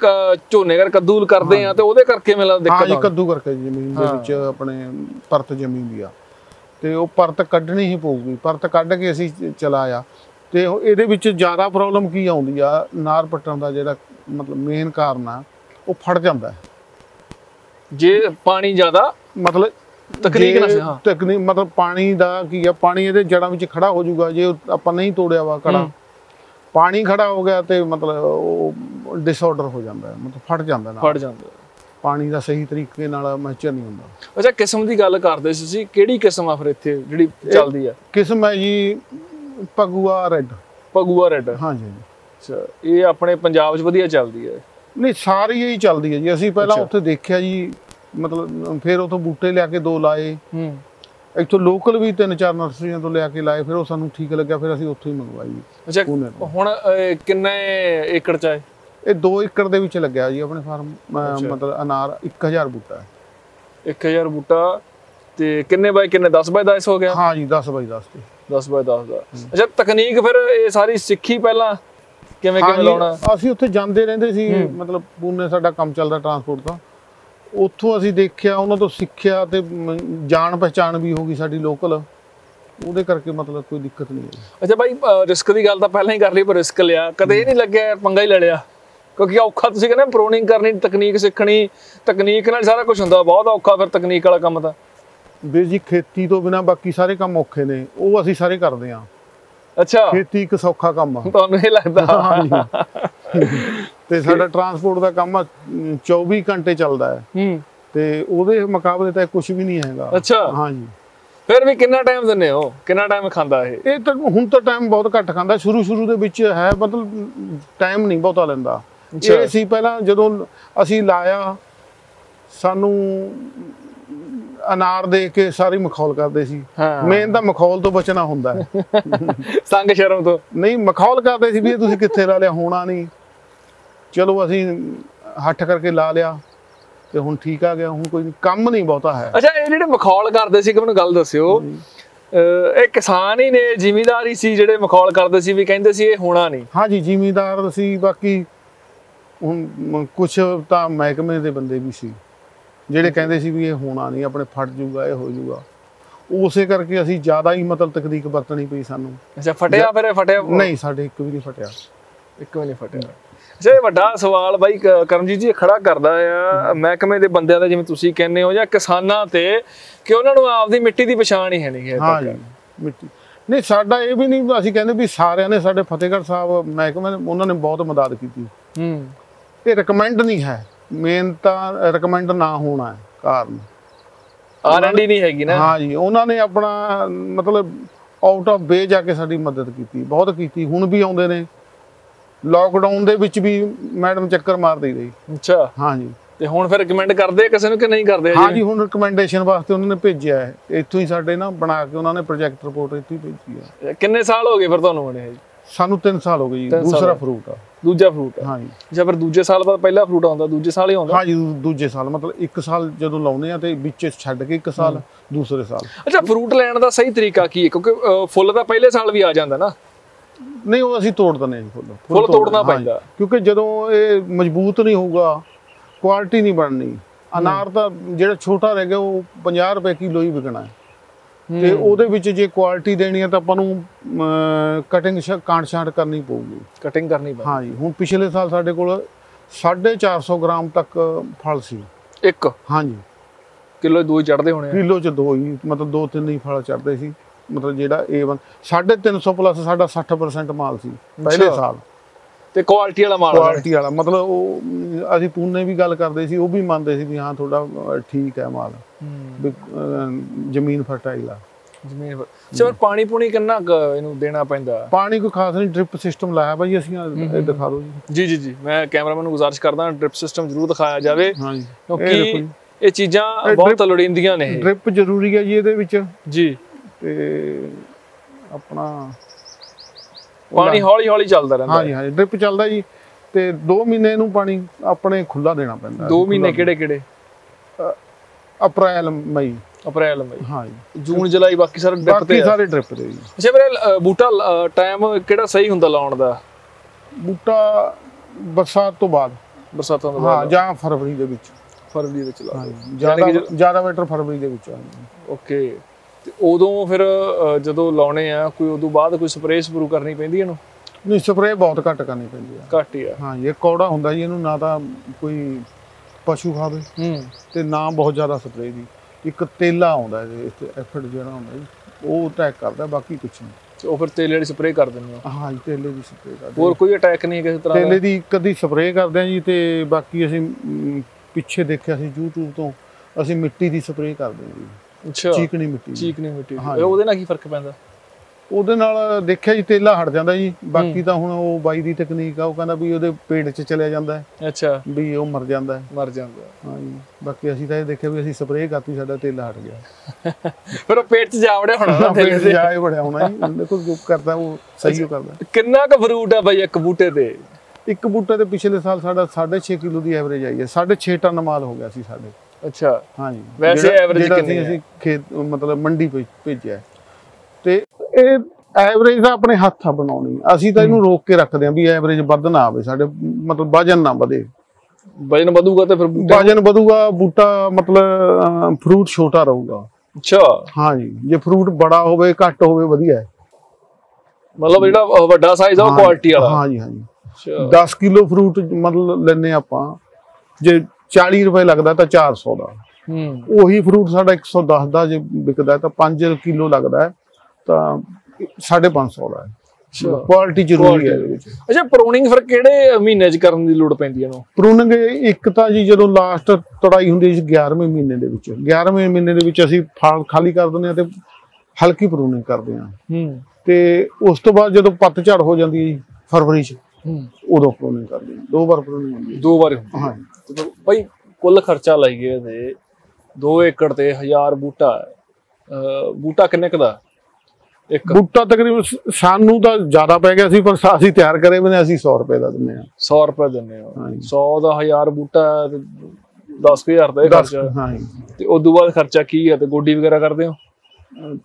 ਝੋਨੇ ਕਰ ਕੱਦੂ ਕਰਦੇ ਆ ਤੇ ਉਹਦੇ ਕਰਕੇ ਹਾਂ ਦਿੱਕਤ ਜੀ ਆਉਂਦੀ ਕੱਦੂ ਕਰਕੇ ਜ਼ਮੀਨ ਦੇ ਹਾਂ। ਵਿੱਚ ਆਪਣੇ ਪਰਤ ਜਮੀ ਵੀ ਆ। ਤੇ ਉਹ ਪਰਤ ਕੱਢਣੀ ਹੀ ਪਊਗੀ ਪਰਤ ਕੱਢ ਕੇ ਅਸੀਂ ਚਲਾਇਆ। ਤੇ ਇਹਦੇ ਵਿੱਚ ਜ਼ਿਆਦਾ ਪ੍ਰੋਬਲਮ ਕੀ ਆਉਂਦੀ ਆ? ਨਾਰ ਪੱਟਣ ਦਾ ਜਿਹੜਾ ਮਤਲਬ ਮੇਨ ਕਾਰਨ ਆ ਉਹ ਫੜ ਜਾਂਦਾ ਹੈ। ਜੇ ਪਾਣੀ ਜ਼ਿਆਦਾ ਮਤਲਬ ਤਕਨੀਕ ਹਾਂ। ਤਕਨੀਕ ਮਤਲਬ ਪਾਣੀ ਦਾ ਕੀ ਆ? ਪਾਣੀ ਇਹਦੇ ਜੜਾਂ ਵਿੱਚ ਖੜਾ ਹੋ ਜਾਊਗਾ ਜੇ ਆਪਾਂ ਨਹੀਂ ਤੋੜਿਆ ਵਾ ਕੜਾ। ਪਾਣੀ ਖੜਾ ਹੋ ਗਿਆ ਤੇ ਮਤਲਬ ਉਹ ਡਿਸਆਰਡਰ ਹੋ ਜਾਂਦਾ ਹੈ ਮਤਲਬ ਫਟ ਜਾਂਦਾ ਨਾਲ। ਫੜ ਜਾਂਦਾ ਪਾਣੀ ਦਾ ਸਹੀ ਤਰੀਕੇ ਨਾਲ ਮੈਚਰ ਨਹੀਂ ਹੁੰਦਾ। ਅੱਛਾ ਕਿਸਮ ਦੀ ਗੱਲ ਕਰਦੇ ਸੀ ਤੁਸੀਂ? ਕਿਹੜੀ ਕਿਸਮ ਆ ਫਿਰ ਇੱਥੇ ਜਿਹੜੀ ਚੱਲਦੀ ਆ? ਕਿਸਮ ਹੈ ਜੀ ਪਗੂਆ ਰੈੱਡ ਪਗੂਆ ਰੈੱਡ ਹਾਂਜੀ। ਅੱਛਾ ਇਹ ਆਪਣੇ ਪੰਜਾਬ 'ਚ ਵਧੀਆ ਚੱਲਦੀ ਹੈ। ਨਹੀਂ ਸਾਰੀ ਹੀ ਚੱਲਦੀ ਹੈ ਜੀ। ਅਸੀਂ ਪਹਿਲਾਂ। ਉੱਥੇ ਦੇਖਿਆ ਜੀ ਮਤਲਬ ਫਿਰ ਉਥੋਂ ਬੂਟੇ ਲਿਆ ਕੇ ਦੋ ਲਾਏ। ਹੂੰ। ਇੱਥੋਂ ਲੋਕਲ ਵੀ ਤਿੰਨ ਚਾਰ ਨਰਸਰੀਆਂ ਤੋਂ ਲਿਆ ਕੇ ਲਾਏ ਫਿਰ ਉਹ ਸਾਨੂੰ ਠੀਕ ਲੱਗਿਆ ਫਿਰ ਅਸੀਂ ਉੱਥੋਂ ਹੀ ਮੰਗਵਾਈ। ਅੱਛਾ। ਹੁਣ ਕਿੰਨੇ ਏਕੜ ਚ ਹੈ ਇਹ 2 ਏਕੜ ਦੇ ਵਿੱਚ ਲੱਗਿਆ ਜੀ ਆਪਣੇ ਫਾਰਮ। ਮਤਲਬ ਅਨਾਰ 1000 ਬੂਟਾ ਹੈ। 1000 ਬੂਟਾ ਤੇ ਕਿੰਨੇ ਬਾਈ ਕਿੰਨੇ? 10 ਬਾਈ 10 ਹੋ ਗਿਆ? ਹਾਂ ਜੀ 10 ਬਾਈ 10 ਤੇ। 10 ਬਾਈ 10 ਦਾ। ਅੱਛਾ ਤਕਨੀਕ ਫਿਰ ਇਹ ਸਾਰੀ ਸਿੱਖੀ ਪਹਿਲਾਂ ਕਿਵੇਂ ਕਿਵੇਂ ਲਾਉਣਾ? ਅਸੀਂ ਉੱਥੇ ਜਾਂਦੇ ਰਹਿੰਦੇ ਸੀ। ਮਤਲਬ ਪੂਨੇ ਸਾਡਾ ਕੰਮ ਚੱਲਦਾ ਟਰਾਂਸਪੋਰਟ ਦਾ। ਉੱਥੋਂ ਅਸੀਂ ਦੇਖਿਆ ਉਹਨਾਂ ਤੋਂ ਸਿੱਖਿਆ ਤੇ ਜਾਣ ਪਹਿਚਾਣ ਵੀ ਹੋ ਗਈ ਸਾਡੀ ਲੋਕਲ ਉਹਦੇ ਕਰਕੇ ਮਤਲਬ ਕੋਈ ਦਿੱਕਤ ਨਹੀਂ ਆਈ। ਅੱਛਾ ਬਾਈ ਰਿਸਕ ਦੀ ਗੱਲ ਤਾਂ ਪਹਿਲਾਂ ਹੀ ਕਰ ਲਈ ਪਰ ਰਿਸਕ ਲਿਆ। ਕਦੇ ਇਹ ਨਹੀਂ ਲੱਗਿਆ ਪੰਗਾ ਹੀ ਲੈ ਲਿਆ। ਕਿਉਂਕਿ ਔਖਾ ਤੁਸੀਂ ਕਹਿੰਦੇ ਪ੍ਰੋਨਿੰਗ ਕਰਨੀ ਤਕਨੀਕ ਸਿੱਖਣੀ ਤਕਨੀਕ ਨਾਲ ਸਾਰਾ ਕੁਝ ਹੁੰਦਾ। ਬਹੁਤ ਔਖਾ ਫਿਰ ਤਕਨੀਕ ਵਾਲਾ ਕੰਮ ਤਾਂ। ਵੀਰ ਜੀ ਖੇਤੀ ਤੋਂ ਬਿਨਾ ਬਾਕੀ ਸਾਰੇ ਕੰਮ ਔਖੇ ਨੇ। ਉਹ ਅਸੀਂ ਸਾਰੇ ਕਰਦੇ ਹਾਂ। ਅੱਛਾ। ਖੇਤੀ ਇੱਕ ਸੌਖਾ ਕੰਮ ਆ। ਤੁਹਾਨੂੰ ਇਹ ਲੱਗਦਾ। ਤੇ ਸਾਡਾ ਟਰਾਂਸਪੋਰਟ ਦਾ ਕੰਮ ਆ, ਅਮ, 24 ਘੰਟੇ ਚੱਲਦਾ ਹੈ। ਹੂੰ। ਤੇ ਉਹਦੇ ਮੁਕਾਬਲੇ ਤਾਂ ਕੁਝ ਵੀ ਨਹੀਂ ਹੈਗਾ। ਅੱਛਾ। ਹਾਂਜੀ। ਫਿਰ ਵੀ ਕਿੰਨਾ ਟਾਈਮ ਦਿੰਦੇ ਹੋ? ਕਿੰਨਾ ਟਾਈਮ ਖਾਂਦਾ ਇਹ? ਇਹ ਤਾਂ ਹੁਣ ਤਾਂ ਟਾਈਮ ਬਹੁਤ ਘੱਟ ਖਾਂਦਾ। ਸ਼ੁਰੂ ਸ਼ੁਰੂ ਦੇ ਵਿੱਚ ਹੈ ਮਤਲਬ ਟਾਈਮ ਨਹੀਂ ਬਹੁਤਾ ਲੈਂਦਾ। ਇਹ ਸੀ ਪਹਿਲਾਂ ਜਦੋਂ ਅਸੀਂ ਲਾਇਆ ਸਾਨੂੰ ਅਨਾਰ ਦੇ ਕੇ ਸਾਰੀ ਮਖੌਲ ਕਰਦੇ ਸੀ। ਮੇਨ ਤਾਂ ਮਖੌਲ ਤੋਂ ਬਚਣਾ ਹੁੰਦਾ ਹੈ। (laughs) ਸੰਗ ਸ਼ਰਮ ਤੋਂ। ਨਹੀਂ ਮਖੌਲ ਕਰਦੇ ਸੀ ਵੀ ਇਹ ਤੁਸੀਂ ਕਿੱਥੇ ਲਾ ਲਿਆ ਹੋਣਾ ਨਹੀਂ। ਚਲੋ ਅਸੀਂ ਹੱਠ ਕਰਕੇ ਲਾ ਲਿਆ ਤੇ ਹੁਣ ਠੀਕ ਆ ਗਿਆ ਹੁਣ ਕੋਈ ਕੰਮ ਨਹੀਂ ਬਹੁਤਾ ਹੈ। ਅੱਛਾ ਇਹ ਜਿਹੜੇ ਮਖੌਲ ਕਰਦੇ ਸੀ ਕਿ ਮੈਨੂੰ ਗੱਲ ਦੱਸਿਓ। ਇਹ ਕਿਸਾਨ ਹੀ ਨੇ ਜ਼ਿਮੀਂਦਾਰ ਹੀ ਸੀ ਜਿਹੜੇ ਮਖੌਲ ਕਰਦੇ ਸੀ ਵੀ ਕਹਿੰਦੇ ਸੀ ਇਹ ਹੋਣਾ ਨਹੀਂ। ਹਾਂਜੀ ਜ਼ਿਮੀਂਦਾਰ ਸੀ ਬਾਕੀ ਹੁਣ ਕੁਝ ਤਾਂ ਮਹਿਕਮੇ ਦੇ ਬੰਦੇ ਵੀ ਸੀ। ਜਿਹੜੇ ਕਹਿੰਦੇ ਸੀ ਵੀ ਇਹ ਹੋਣਾ ਨਹੀਂ ਆਪਣੇ ਫਟ ਜੂਗਾ ਇਹ ਹੋ ਜੂਗਾ ਉਸੇ ਕਰਕੇ ਅਸੀਂ ਜ਼ਿਆਦਾ ਹੀ ਮਤਲਬ ਤਕਨੀਕ ਵਰਤਣੀ ਪਈ ਸਾਨੂੰ। ਅੱਛਾ ਫਟਿਆ ਫਿਰ ਫਟਿਆ ਨਹੀਂ ਸਾਡੇ ਇੱਕ ਵੀ ਨਹੀਂ ਫਟਿਆ। ਇੱਕ ਵੀ ਨਹੀਂ ਫਟਿਆ। ਅੱਛਾ ਇਹ ਵੱਡਾ ਸਵਾਲ ਬਾਈ ਕਰਮਜੀਤ ਜੀ ਖੜਾ ਕਰਦਾ ਆ। ਮਹਿਕਮੇ ਦੇ ਬੰਦਿਆਂ ਦਾ ਜਿਵੇਂ ਤੁਸੀਂ ਕਹਿੰਦੇ ਹੋ ਜਾਂ ਕਿਸਾਨਾਂ ਤੇ ਕਿ ਉਹਨਾਂ ਨੂੰ ਆਪਦੀ ਮਿੱਟੀ ਦੀ ਪਛਾਣ ਹੀ ਹੈ ਨਹੀਂ ਹੈ ਹਾਂ ਜੀ ਮਿੱਟੀ। ਨਹੀਂ ਸਾਡਾ ਇਹ ਵੀ ਨਹੀਂ ਅਸੀਂ ਕਹਿੰਦੇ ਵੀ ਸਾਰਿਆਂ ਨੇ ਸਾਡੇ ਫਤਿਹਗੜ੍ਹ ਸਾਹਿਬ ਮਹਿਕਮੇ ਉਹਨਾਂ ਨੇ ਬਹੁਤ ਮਦਦ ਕੀਤੀ। ਹੂੰ। ਇਹ ਰეკਮੈਂਡ ਨਹੀਂ ਹੈ। ਮੇਨ ਤਾਂ ਰეკਮੈਂਡ ਨਾ ਹੋਣਾ ਹੈ ਕਾਰਨ ਆਰਐਨਡੀ ਨਹੀਂ ਹੈਗੀ ਨਾ। ਹਾਂ ਜੀ ਉਹਨਾਂ ਨੇ ਆਪਣਾ ਮਤਲਬ ਆਊਟ ਆਫ ਵੇ ਜਾ ਕੇ ਸਾਡੀ ਮਦਦ ਕੀਤੀ ਬਹੁਤ ਕੀਤੀ ਹੁਣ ਵੀ ਆਉਂਦੇ ਨੇ। ਲਾਕਡਾਊਨ ਦੇ ਵਿੱਚ ਵੀ ਮੈਡਮ ਚੱਕਰ ਮਾਰਦੀ ਰਹੀ। ਅੱਛਾ। ਹਾਂ ਜੀ। ਤੇ ਹੁਣ ਫਿਰ ਰეკਮੈਂਡ ਕਰਦੇ ਕਿਸੇ ਨੂੰ ਕਿ ਨਹੀਂ ਕਰਦੇ ਹਾਂ ਜੀ? ਹੁਣ ਰეკਮੈਂਡੇਸ਼ਨ ਵਾਸਤੇ ਉਹਨਾਂ ਨੇ ਭੇਜਿਆ ਹੈ। ਇੱਥੋਂ ਹੀ ਸਾਡੇ ਨਾ ਬਣਾ ਕੇ ਉਹਨਾਂ ਨੇ ਪ੍ਰੋਜੈਕਟ ਰਿਪੋਰਟ ਇੱਥੇ ਭੇਜੀ ਹੈ। ਕਿੰਨੇ ਸਾਲ ਹੋ ਗਏ ਫਿਰ ਤੁਹਾਨੂੰ ਬਣੇ ਸਾਨੂੰ 3 ਸਾਲ ਹੋ ਗਏ ਜੀ ਦੂਸਰਾ ਫਰੂਟ ਆ। ਦੂਜਾ ਫਰੂਟ ਹਾਂ ਜੀ ਜਾਂ ਫਿਰ ਦੂਜੇ ਸਾਲ ਬਾਅਦ ਪਹਿਲਾ ਫਰੂਟ ਆਉਂਦਾ ਦੂਜੇ ਸਾਲ ਹੀ ਆਉਂਦਾ। ਹਾਂ ਜੀ ਦੂ- ਦੂਜੇ ਸਾਲ ਮਤਲਬ ਇੱਕ ਸਾਲ ਜਦੋਂ ਲਾਉਂਦੇ ਆ ਤੇ ਵਿੱਚ ਛੱਡ ਕੇ ਇੱਕ ਸਾਲ ਦੂਸਰੇ ਸਾਲ। ਅੱਛਾ ਫਰੂਟ ਲੈਣ ਦਾ ਸਹੀ ਤਰੀਕਾ ਕੀ ਹੈ? ਕਿਉਂਕਿ ਫੁੱਲ ਤਾਂ ਪਹਿਲੇ ਸਾਲ ਵੀ ਆ ਜਾਂਦਾ ਨਾ। ਨਹੀਂ ਉਹ ਅਸੀਂ ਤੋੜ ਦਿੰਦੇ ਜੀ ਫੁੱਲ। ਫੁੱਲ ਤੋੜ- ਤੋੜਨਾ। ਪੈਂਦਾ। ਕਿਉਂਕਿ ਜਦੋਂ ਇਹ ਮਜ਼ਬੂਤ ਨਹੀਂ ਹੋਊਗਾ ਕੁਆਲਿਟੀ ਨਹੀਂ ਬਣਨੀ। ਅਨਾਰ ਤਾਂ ਜਿਹੜਾ ਛੋਟਾ ਰਹਿ ਗਿਆ ਉਹ 50 ਰੁਪਏ ਕਿਲੋ ਹੀ ਵਿਕਣਾ ਹੈ। ਤੇ ਉਹਦੇ ਵਿੱਚ ਜੇ ਕੁਆਲਿਟੀ ਦੇਣੀ ਹੈ ਤਾਂ ਆਪਾਂ ਨੂੰ ਕਟਿੰਗ ਕਾਂਟ ਛਾਂਟ ਕਰਨੀ ਪਊਗੀ। ਕਟਿੰਗ ਕਰਨੀ ਪੈਂਦੀ ਹਾਂਜੀ ਹੁਣ ਪਿਛਲੇ ਸਾਲ ਸਾਡੇ ਕੋਲ 450 ਗ੍ਰਾਮ ਤੱਕ ਫਲ ਸੀ। ਇੱਕ? ਹਾਂਜੀ ਕਿਲੋ ਦੋ ਹੀ ਚੜਦੇ ਹੋਣੇ ਕਿਲੋ ਚ ਦੋ ਹੀ ਮਤਲਬ ਦੋ ਤਿੰਨ ਹੀ ਫਲ ਚੜਦੇ ਸੀ। ਮਤਲਬ ਜਿਹੜਾ A1 350 ਪਲੱਸ ਸਾਡਾ 60% ਮਾਲ ਸੀ ਪਹਿਲੇ। ਸਾਲ। ਤੇ ਕੁਆਲਿਟੀ ਵਾਲਾ ਮਾਲ। ਕੁਆਲਿਟੀ ਵਾਲਾ ਮਤਲਬ ਉਹ ਅਸੀਂ ਪੂਨੇ ਵੀ ਗੱਲ ਕਰਦੇ ਸੀ ਉਹ ਵੀ ਮੰਨਦੇ ਸੀ ਵੀ ਹਾਂ ਤੁਹਾਡਾ ਠੀਕ ਹੈ ਮਾਲ। ਹੂੰ ਜ਼ਮੀਨ ਫਰਟਾਈਲ ਆ। ਜ਼ਮੀਨ ਚਲ ਪਾਣੀ ਪੂਣੀ ਕਿੰਨਾ ਇਹਨੂੰ ਦੇਣਾ ਪੈਂਦਾ? ਪਾਣੀ ਕੋਈ ਖਾਸ ਨਹੀਂ ਡ੍ਰਿਪ ਸਿਸਟਮ ਲਾਇਆ ਭਾਈ ਅਸੀਂ ਦਿਖਾ ਦਿਓ ਜੀ। ਜੀ ਜੀ ਮੈਂ ਕੈਮਰਾਮੈਨ ਨੂੰ ਗੁਜ਼ਾਰਿਸ਼ ਕਰਦਾ ਡ੍ਰਿਪ ਸਿਸਟਮ ਜ਼ਰੂਰ ਦਿਖਾਇਆ ਜਾਵੇ। ਕਿਉਂਕਿ ਇਹ ਚੀਜ਼ਾਂ ਬਹੁਤ ਲੋੜੀਂਦੀਆਂ ਨੇ। ਡ੍ਰਿਪ ਜ਼ਰੂਰੀ ਹੈ ਜੀ ਇਹਦੇ ਵਿੱਚ। ਜੀ। ਤੇ ਆਪਣਾ ਪਾਣੀ ਹੌਲੀ ਹੌਲੀ ਚੱਲਦਾ ਰਹਿੰਦਾ ਹਾਂਜੀ ਹਾਂਜੀ ਡ੍ਰਿਪ ਚੱਲਦਾ ਜੀ। ਤੇ 2 ਮਹੀਨੇ ਨੂੰ ਪਾਣੀ ਆਪਣੇ ਖੁੱਲਾ ਦੇਣਾ ਪੈਂਦਾ ਦੋ ਮਹੀਨੇ ਕਿਹੜੇ ਕਿਹੜੇ ਅਪ੍ਰੈਲ ਮਈ। ਅਪ੍ਰੈਲ ਮਈ। ਹਾਂਜੀ ਜੂਨ ਜੁਲਾਈ ਬਾਕੀ ਸਾਰੇ ਡਿਪ ਤੇ ਬਾਕੀ ਸਾਰੇ ਡ੍ਰਿਪ ਦੇ ਜੀ। ਅੱਛਾ ਵੀਰੇ ਬੂਟਾ ਟਾਈਮ ਕਿਹੜਾ ਸਹੀ ਹੁੰਦਾ ਲਾਉਣ ਦਾ? ਬੂਟਾ ਬਰਸਾਤ ਤੋਂ ਬਾਅਦ। ਬਰਸਾਤਾਂ ਤੋਂ ਹਾਂ ਬਾਅਦ। ਜਾਂ ਫਰਵਰੀ ਦੇ ਵਿੱਚ। ਫਰਵਰੀ ਵਿੱਚ ਲਾ ਜ਼ਿਆਦਾ ਜ਼ਿਆਦਾ ਬੈਟਰ ਫਰਵਰੀ ਦੇ ਵਿੱਚ ਆ ਓਕੇ। ਤੇ ਉਦੋਂ ਫਿਰ ਜਦੋਂ ਲਾਉਣੇ ਆ ਕੋਈ ਉਦੋਂ ਬਾਅਦ ਕੋਈ ਸਪਰੇਅ ਸਪਰੂ ਕਰਨੀ ਪੈਂਦੀ ਇਹਨੂੰ? ਨਹੀਂ ਸਪਰੇਅ ਬਹੁਤ ਘੱਟ ਕਰਨੀ ਪੈਂਦੀ ਆ। ਘੱਟ ਹੀ ਆ। ਹਾਂ ਇਹ ਕੌੜਾ ਹੁੰਦਾ ਜੀ ਇਹਨੂੰ ਨਾ ਤਾਂ ਕੋਈ ਪਸ਼ੂ ਖਾਵੇ। ਹੂੰ। ਤੇ ਨਾ ਬਹੁਤ ਜ਼ਿਆਦਾ ਸਪਰੇਅ ਦੀ। ਇੱਕ ਤੇਲਾ ਆਉਂਦਾ ਇਹਦੇ ਇਸ ਐਫਰਟ ਜਿਹੜਾ ਹੁੰਦਾ ਜੀ ਉਹ ਅਟੈਕ ਕਰਦਾ ਬਾਕੀ ਕੁਝ ਨਹੀਂ। ਤੇ ਉਹ ਫਿਰ ਤੇਲ ਵਾਲੀ ਸਪਰੇਅ ਕਰ ਦਿੰਦੇ ਹੋ? ਹਾਂ ਤੇਲੇ ਦੀ ਸਪਰੇਅ ਕਰਦੇ ਹੋਰ ਕੋਈ ਅਟੈਕ ਨਹੀਂ ਕਿਸੇ ਤਰ੍ਹਾਂ ਦਾ ਤੇਲੇ ਦੀ? ਕਦੀ ਸਪਰੇਅ ਕਰਦੇ ਆ ਜੀ ਤੇ ਬਾਕੀ ਅਸੀਂ ਪਿੱਛੇ ਦੇਖਿਆ ਸੀ YouTube ਤੋਂ ਅਸੀਂ ਮਿੱਟੀ ਦੀ ਸਪਰੇਅ ਕਰਦੇ ਹਾਂ ਜੀ। ਅੱਛਾ। ਚੀਕਣੀ ਮਿੱਟੀ ਦੀ। ਚੀਕਣੀ ਮਿੱਟੀ ਦੀ। ਇਹ ਉਹਦੇ ਨਾਲ ਕੀ ਫ਼ਰਕ ਪੈਂਦਾ? ਉਹਦੇ ਨਾਲ ਦੇਖਿਆ ਜੀ ਤੇਲਾ ਹਟ ਜਾਂਦਾ ਜੀ। ਬਾਕੀ ਤਾਂ ਹੁਣ ਉਹ ਬਾਈ ਦੀ ਤਕਨੀਕ ਆ ਉਹ ਕਹਿੰਦਾ ਵੀ ਉਹਦੇ ਪੇਟ 'ਚ ਚਲਿਆ ਜਾਂਦਾ ਹੈ। ਅੱਛਾ। ਵੀ ਉਹ ਮਰ ਜਾਂਦਾ ਹੈ। ਮਰ ਜਾਂਦਾ ਹਾਂ। ਜੀ। ਬਾਕੀ ਅਸੀਂ ਤਾਂ ਇਹ ਦੇਖਿਆ ਵੀ ਅਸੀਂ ਸਪਰੇਅ ਕਰਤੀ ਸਾਡਾ ਤੇਲਾ ਹਟ ਗਿਆ। (laughs) ਫਿਰ ਉਹ ਪੇਟ 'ਚ ਜਾ ਵੜਿਆ ਹੋਣਾ ਪੇਟ 'ਚ ਦੇ ਜਾਏ ਬੜਿਆ ਹੋਣਾ ਜੀ। ਦੇਖੋ ਜੋ ਕਰਦਾ ਉਹ ਸਹੀ ਉਹ ਕਰਦਾ। ਕਿੰਨਾ ਕੁ ਫਰੂਟ ਆ ਬਾਈ ਇੱਕ ਬੂਟੇ ਤੇ? ਇੱਕ ਬੂਟੇ ਤੇ ਪਿਛਲੇ ਸਾਲ ਸਾਡਾ 6.5 ਕਿਲੋ ਦੀ ਐਵਰੇਜ ਆਈ ਹੈ। 6.5 ਟਨ ਮਾਲ ਹੋ ਗਿਆ ਸੀ ਸਾਡੇ। ਅੱਛਾ। ਹਾਂਜੀ ਵੈਸੇ ਜਿਹੜਾ ਕਿੰਨੀ ਅਸੀਂ- ਅਸੀਂ ਖੇਤ ਮਤਲਬ ਮੰਡੀ ਭੇਜ- ਭੇਜਿਆ ਤੇ ਇਹ ਐਵਰੇਜ ਦਾ ਆਪਣੇ ਹੱਥ ਆ। ਬਣਾਉਣੀ ਅਸੀਂ ਤਾਂ ਇਹਨੂੰ ਰੋਕ ਕੇ ਰੱਖਦੇ ਹਾਂ ਵੀ ਐਵਰੇਜ ਵੱਧ ਨਾ ਆਵੇ ਸਾਡੇ ਮਤਲਬ ਵਜਨ ਨਾ ਵਧੇ। ਵਜਨ ਵਧੂਗਾ ਤੇ ਫਿਰ ਵਜਨ ਵਧੂਗਾ ਬੂਟਾ ਮਤਲਬ ਫਰੂਟ ਛੋਟਾ ਰਹੂਗਾ। ਅੱਛਾ। ਹਾਂਜੀ ਜੇ ਫਰੂਟ ਬੜਾ ਹੋਵੇ ਘੱਟ ਹੋਵੇ ਵਧੀਆ ਹੈ। ਮਤਲਬ ਜਿਹੜਾ ਵੱਡਾ ਸਾਈਜ਼ ਆ ਉਹ ਕੁਆਲਿਟੀ ਵਾਲਾ। ਹਾਂਜੀ ਹਾਂਜੀ। ਅੱਛਾ। 10 ਕਿਲੋ ਫਰੂਟ ਮਤਲਬ ਲੈਨੇ ਆਪਾਂ। ਜੇ 40 ਰੁਪਏ ਲੱਗਦਾ ਤਾਂ 400 ਦਾ। ਹੂੰ। ਉਹੀ ਫਰੂਟ ਸਾਡਾ 110 ਦਾ ਜੇ ਵਿਕਦਾ ਤਾਂ 5 ਕਿਲੋ ਲੱਗਦਾ ਹੈ। ਤਾਂ 550 ਦਾ ਹੈ। ਕੁਆਲਿਟੀ ਜ਼ਰੂਰੀ ਹੈ ਇਹਦੇ ਵਿੱਚ। ਅੱਛਾ ਪ੍ਰੂਨਿੰਗ ਫਿਰ ਕਿਹੜੇ ਮਹੀਨੇ 'ਚ ਕਰਨ ਦੀ ਲੋੜ ਪੈਂਦੀ ਹੈ ਇਹਨੂੰ? ਪ੍ਰੂਨਿੰਗ ਇੱਕ ਤਾਂ ਜੀ ਜਦੋਂ ਲਾਸਟ ਤੜਾਈ ਹੁੰਦੀ ਸੀ 11ਵੇਂ ਮਹੀਨੇ ਦੇ ਵਿੱਚ। 11ਵੇਂ ਮਹੀਨੇ ਦੇ ਵਿੱਚ ਅਸੀਂ ਫਲ ਖਾਲੀ ਕਰ ਦਿੰਦੇ ਹਾਂ ਤੇ ਹਲਕੀ ਪ੍ਰੂਨਿੰਗ ਕਰਦੇ ਹਾਂ। ਹੂੰ। ਤੇ ਉਸ ਤੋਂ ਬਾਅਦ ਜਦੋਂ ਪੱਤਝੜ ਹੋ ਜਾਂਦੀ ਹੈ ਜੀ, ਫਰਵਰੀ 'ਚ ਹੂੰ। ਉਦੋਂ ਪ੍ਰੂਨਿੰਗ ਕਰਦੇ ਹਾਂ। ਦੋ ਵਾਰ ਪ੍ਰੂਨਿੰਗ ਹੁੰਦੀ ਹੈ। ਦੋ ਵਾਰ ਹੁੰਦੀ ਹਾਂ। ਹੈ ਭਾਈ ਕੁੱਲ ਖਰਚਾ ਲਾਈਏ ਇਹਦੇ 2 ਏਕੜ ਤੇ 1000 ਬੂਟਾ ਹੈ। ਬੂਟਾ ਕਿੰਨੇ ਕੁ ਦਾ? ਇੱਕ ਬੂਟਾ ਤਕਰੀਬਨ ਸਾਨੂੰ ਤਾਂ ਜ਼ਿਆਦਾ ਪੈ ਗਿਆ ਸੀ ਪਰ ਅਸੀਂ ਤਿਆਰ ਕਰੇ ਬਨੇ ਅਸੀਂ 100 ਰੁਪਏ ਦਾ ਦਿੰਦੇ ਹਾਂ 100 ਰੁਪਏ ਹੋ ਹਾਂਜੀ। 100 ਦਾ 1000 ਬੂਟਾ ਹੈ ਤੇ 10000 ਦਾ ਇਹ ਖਰਚਾ ਹਾਂ। ਤੇ ਉਸ ਤੋਂ ਬਾਅਦ ਖਰਚਾ ਕੀ ਹੈ ਤੇ ਗੋਡੀ ਵਗੈਰਾ ਕਰਦੇ ਹੋ?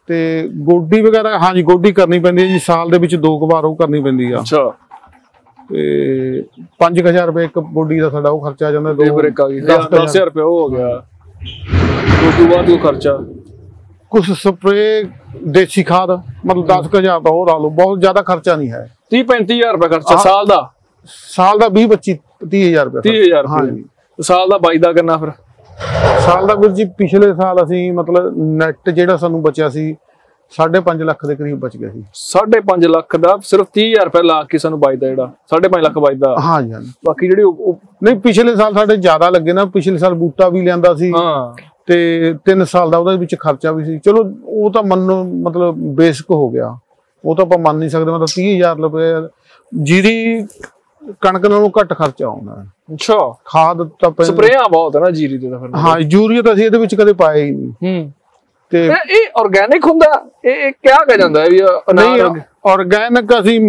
ਤੇ ਗੋਡੀ ਵਗੈਰਾ ਹਾਂਜੀ ਗੋਡੀ ਕਰਨੀ ਪੈਂਦੀ ਹੈ ਜੀ ਸਾਲ ਦੇ ਵਿੱਚ ਦੋ ਵਾਰ ਉਹ ਕਰਨੀ ਪੈਂਦੀ ਆ। ਅੱਛਾ। ਤੇ 5000 ਰੁਪਏ ਇੱਕ ਗੋਡੀ ਦਾ ਸਾਡਾ ਉਹ ਖਰਚਾ ਆ ਜਾਂਦਾ ਤੇ ਬ੍ਰੇਕ ਆ ਗਈ। ਦਸ ਕੁ 10000 ਰੁਪਏ ਉਹ ਹੋ ਗਿਆ। ਉਸ ਤੋਂ ਬਾਅਦ ਉਹ ਖਰਚਾ? ਕੁਝ ਸਪਰੇ ਦੇਸੀ ਖਾਦ ਮਤਲਬ 10000 ਦਾ ਉਹ ਲਾ ਲਓ ਬਹੁਤ ਜ਼ਿਆਦਾ ਖਰਚਾ ਨਹੀਂ ਹੈ। 30 35000 ਰੁਪਏ ਖਰਚਾ ਸਾਲ ਦਾ? ਸਾਲ ਦਾ 20 25 30000 ਰੁਪਏ ਖਰਚਾ। 30000 ਹਾਂਜੀ। ਸਾਲ ਦਾ ਬਾਈ ਦਾ ਕਿੰਨਾ ਫਿਰ? ਸਾਲ ਦਾ ਵੀਰ ਜੀ ਪਿਛਲੇ ਸਾਲ ਅਸੀਂ ਮਤਲਬ ਨੈਟ ਜਿਹੜਾ ਸਾਨੂੰ ਬਚਿਆ ਸੀ 5.5 ਲੱਖ ਦੇ ਕਰੀਬ ਬਚ ਗਿਆ ਸੀ। 5.5 ਲੱਖ ਦਾ ਸਿਰਫ 30000 ਰੁਪਏ ਲਾ ਕੇ ਸਾਨੂੰ ਬਚਦਾ ਜਿਹੜਾ 5.5 ਲੱਖ ਬਚਦਾ ਹਾਂਜੀ ਹਾਂਜੀ। ਬਾਕੀ ਜਿਹੜੀ ਨਹੀਂ ਪਿਛਲੇ ਸਾਲ ਸਾਡੇ ਜ਼ਿਆਦਾ ਲੱਗੇ ਨਾ ਪਿਛਲੇ ਸਾਲ ਬੂਟਾ ਵੀ ਲਿਆਂਦਾ ਸੀ। ਹਾਂ। ਤੇ 3 ਸਾਲ ਦਾ ਉਹਦੇ ਵਿੱਚ ਖਰਚਾ ਵੀ ਸੀ। ਚਲੋ ਉਹ ਤਾਂ ਮੰਨੋ ਮਤਲਬ ਬੇਸਿਕ ਹੋ ਗਿਆ। ਉਹ ਤਾਂ ਆਪਾਂ ਮੰਨ ਨਹੀਂ ਸਕਦੇ ਮਤਲਬ 30000 ਰੁਪਏ ਜੀਰੀ ਕਣਕ ਨਾਲੋਂ ਘੱਟ ਖਰਚਾ ਆਉਂਦਾ। ਹੈ ਅੱਛਾ। ਖਾਦ ਤਾਂ ਸਪਰੇਆਂ ਬਹੁਤ ਹੈ ਨਾ ਜੀਰੀ ਦੇ ਤਾਂ ਫਿਰ। ਹਾਂ ਯੂਰੀਆ ਤਾਂ ਅਸੀਂ ਇਹਦੇ ਵਿੱਚ ਕਦੇ ਪਾਇਆ ਹੀ ਨਹੀਂ। ਹੂੰ। ਤੇ ਇਹ ਆਰਗੇਨਿਕ ਹੁੰਦਾ? ਇਹ ਇਹ ਕਿਹਾ ਕਹਿ ਜਾਂਦਾ ਵੀ ਨਹੀਂ ਆਰਗੈਨਿਕ ਅਸੀਂ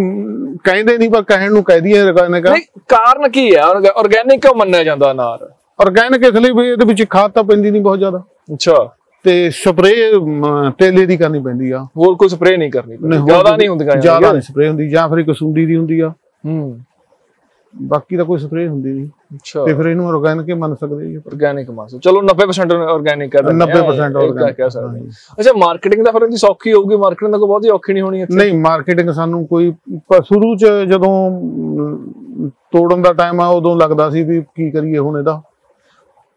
ਕਹਿੰਦੇ ਨਹੀਂ ਪਰ ਕਹਿਣ ਨੂੰ ਕਹਿ ਦਈਏ ਆਰਗੈਨਿਕ ਨਹੀਂ ਕਾਰਨ ਕੀ ਹੈ? ਆਰਗੇਨਿਕ ਕਿਉਂ ਮੰਨਿਆ ਜਾਂਦਾ ਅਨਾਰ? ਆਰਗੈਨਿਕ ਇਸ ਲਈ ਵੀ ਇਹਦੇ ਵਿੱਚ ਖਾਦ ਤਾਂ ਪੈਂਦੀ ਨਹੀਂ ਬਹੁਤ ਜ਼ਿਆਦਾ। ਅੱਛਾ। ਤੇ ਸਪਰੇਅ ਤੇਲੇ ਦੀ ਕਰਨੀ ਪੈਂਦੀ ਆ। ਹੋਰ ਕੋਈ ਸਪਰੇ ਨਹੀਂ ਕਰਨੀ ਜ਼ਿਆਦਾ ਨਹੀਂ ਹੁੰਦੀਆਂ ਜ਼ਿਆਦਾ ਨਹੀਂ ਸਪਰੇਅ ਹੁੰਦੀ ਜਾਂ ਫਿਰ ਇੱਕ ਸੁੰਡੀ ਦੀ ਹੁੰਦੀ ਆ। ਹੂੰ। ਬਾਕੀ ਤਾਂ ਕੋਈ ਸਪਰੇਅ ਹੁੰਦੀ ਨਹੀਂ। ਅੱਛਾ। ਤੇ ਫਿਰ ਇਹਨੂੰ ਆਰਗੈਨਿਕ ਹੀ ਮੰਨ ਸਕਦੇ ਜੀ ਆਰਗੈਨਿਕ ਮਾਸ ਚਲੋ 90% ਆਰਗੈਨਿਕ ਕਹਿ ਦਿੰਦੇ 90% organic ਕਹਿ ਸਕਦੇ। ਅੱਛਾ ਮਾਰਕੀਟਿੰਗ ਦਾ ਫਿਰ ਇਹਦੀ ਸੌਖੀ ਹੋਊਗੀ। ਮਾਰਕੀਟਿੰਗ ਦਾ ਕੋਈ ਬਹੁਤੀ ਔਖੀ ਨਹੀਂ ਹੋਣੀ ਇੱਥੇ। ਨਹੀਂ ਮਾਰਕੀਟਿੰਗ ਸਾਨੂੰ ਕੋਈ ਸ਼ੁਰੂ ਚ ਜਦੋਂ ਤੋੜਨ ਦਾ ਟਾਈਮ ਆ ਉਦੋਂ ਲੱਗਦਾ ਸੀ ਵੀ ਕੀ ਕਰੀਏ ਹੁਣ ਇਹਦਾ।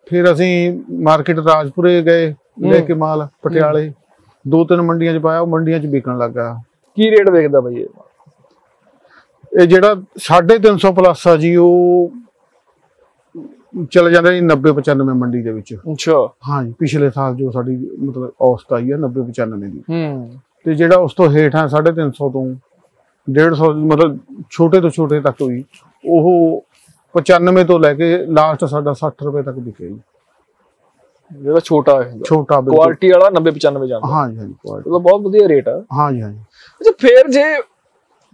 ਫਿਰ ਅਸੀਂ ਮਾਰਕੀਟ ਰਾਜਪੁਰੇ ਗਏ ਲੈ ਕੇ ਮਾਲ ਪਟਿਆਲੇ। ਦੋ ਤਿੰਨ ਮੰਡੀਆਂ ਚ ਪਾਇਆ ਉਹ ਮੰਡੀਆਂ ਚ ਵਿਕਣ ਲੱਗਾ ਕੀ ਰੇਟ ਵੇਖਦਾ ਬਈ ਇਹ? ਇਹ ਜਿਹੜਾ 350 ਪਲੱਸ ਆ ਜੀ ਉਹ ਚਲੇ ਜਾਂਦਾ ਜੀ 90 95 ਮੰਡੀ ਦੇ ਵਿੱਚ। ਅੱਛਾ। ਹਾਂ ਜੀ ਪਿਛਲੇ ਸਾਲ ਜੋ ਸਾਡੀ ਮਤਲਬ ਔਸਤ ਆਈ ਹੈ 90 95 ਦੀ। ਹੂੰ। ਤੇ ਜਿਹੜਾ ਉਸ ਤੋਂ ਹੇਠ ਹੈ 350 ਤੋਂ 150 ਮਤਲਬ ਛੋਟੇ ਤੋਂ ਛੋਟੇ ਤੱਕ ਵੀ ਉਹ 95 ਤੋਂ ਲੈ ਕੇ ਲਾਸਟ ਸਾਡਾ 60 ਰੁਪਏ ਤੱਕ ਵਿਕੇ ਜੀ। ਜਿਹੜਾ ਛੋਟਾ ਹੈ ਛੋਟਾ ਬਿਲਕੁਲ। ਕੁਆਲਿਟੀ ਵਾਲਾ 90 95 ਜਾਂਦਾ। ਹਾਂ ਜੀ ਹਾਂ ਜੀ quality। ਉਹ ਬਹੁਤ ਵਧੀਆ ਰੇਟ ਆ। ਹਾਂ ਜੀ ਹਾਂ ਜੀ। ਅੱਛਾ ਫੇਰ ਜੇ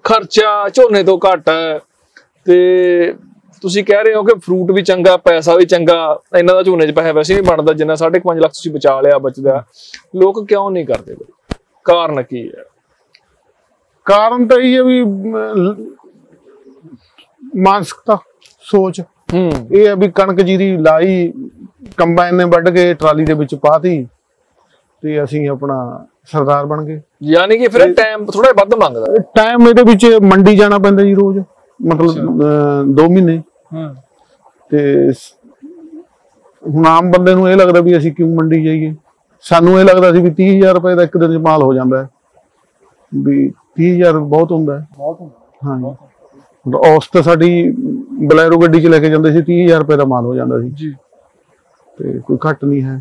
ਖਰਚਾ ਝੋਨੇ ਤੋਂ ਘੱਟ ਹੈ ਤੇ ਤੁਸੀਂ ਕਹਿ ਰਹੇ ਹੋ ਕਿ ਫਰੂਟ ਵੀ ਚੰਗਾ ਪੈਸਾ ਵੀ ਚੰਗਾ ਇਹਨਾਂ ਦਾ ਝੋਨੇ 'ਚ ਪੈਸਾ ਵੈਸੇ ਨਹੀਂ ਬਣਦਾ ਜਿੰਨਾ 5.5 ਲੱਖ ਤੁਸੀਂ ਬਚਾ ਲਿਆ ਬਚਦਾ। ਲੋਕ ਕਿਉਂ ਨਹੀਂ ਕਰਦੇ? ਬਈ ਕਾਰਨ ਕੀ ਹੈ? ਕਾਰਨ ਤਾਂ ਇਹ ਵੀ ਮਾਨਸਿਕਤਾ। ਸੋਚ। ਹੂੰ। ਇਹ ਹੈ ਵੀ ਕਣਕ ਜੀਰੀ ਲਾਈ ਕੰਬਾਈਨ ਨੇ ਵੱਢ ਕੇ ਟਰਾਲੀ ਦੇ ਵਿੱਚ ਪਾਤੀ ਤੇ ਅਸੀਂ ਆਪਣਾ ਸਰਦਾਰ ਬਣ ਗਏ। ਯਾਨੀ ਕਿ ਫਿਰ ਟਾਈਮ ਥੋੜਾ ਵੱਧ ਮੰਗਦਾ। ਟਾਈਮ ਇਹਦੇ ਵਿੱਚ ਮੰਡੀ ਜਾਣਾ ਪੈਂਦਾ ਜੀ ਰੋਜ਼ ਮਤਲਬ 2 ਮਹੀਨੇ। ਹੂੰ। ਤੇ ਹੁਣ ਆਮ ਬੰਦੇ ਨੂੰ ਇਹ ਲੱਗਦਾ ਵੀ ਅਸੀਂ ਕਿਉਂ ਮੰਡੀ ਜਾਈਏ? ਸਾਨੂੰ ਇਹ ਲੱਗਦਾ ਸੀ ਵੀ 30000 ਰੁਪਏ ਦਾ ਇੱਕ ਦਿਨ 'ਚ ਮਾਲ ਹੋ ਜਾਂਦਾ ਹੈ। ਵੀ 30000 ਬਹੁਤ ਹੁੰਦਾ ਹੈ। ਬਹੁਤ ਹਾਂ ਜੀ ਔਸਤ ਸਾਡੀ ਬਲੈਰੋ ਗੱਡੀ 'ਚ ਲੈ ਕੇ ਜਾਂਦੇ ਸੀ 30000 ਰੁਪਏ ਦਾ ਮਾਲ ਹੋ ਜਾਂਦਾ ਸੀ। ਜੀ। ਤੇ ਕੋਈ ਘੱਟ ਨਹੀਂ ਹੈ।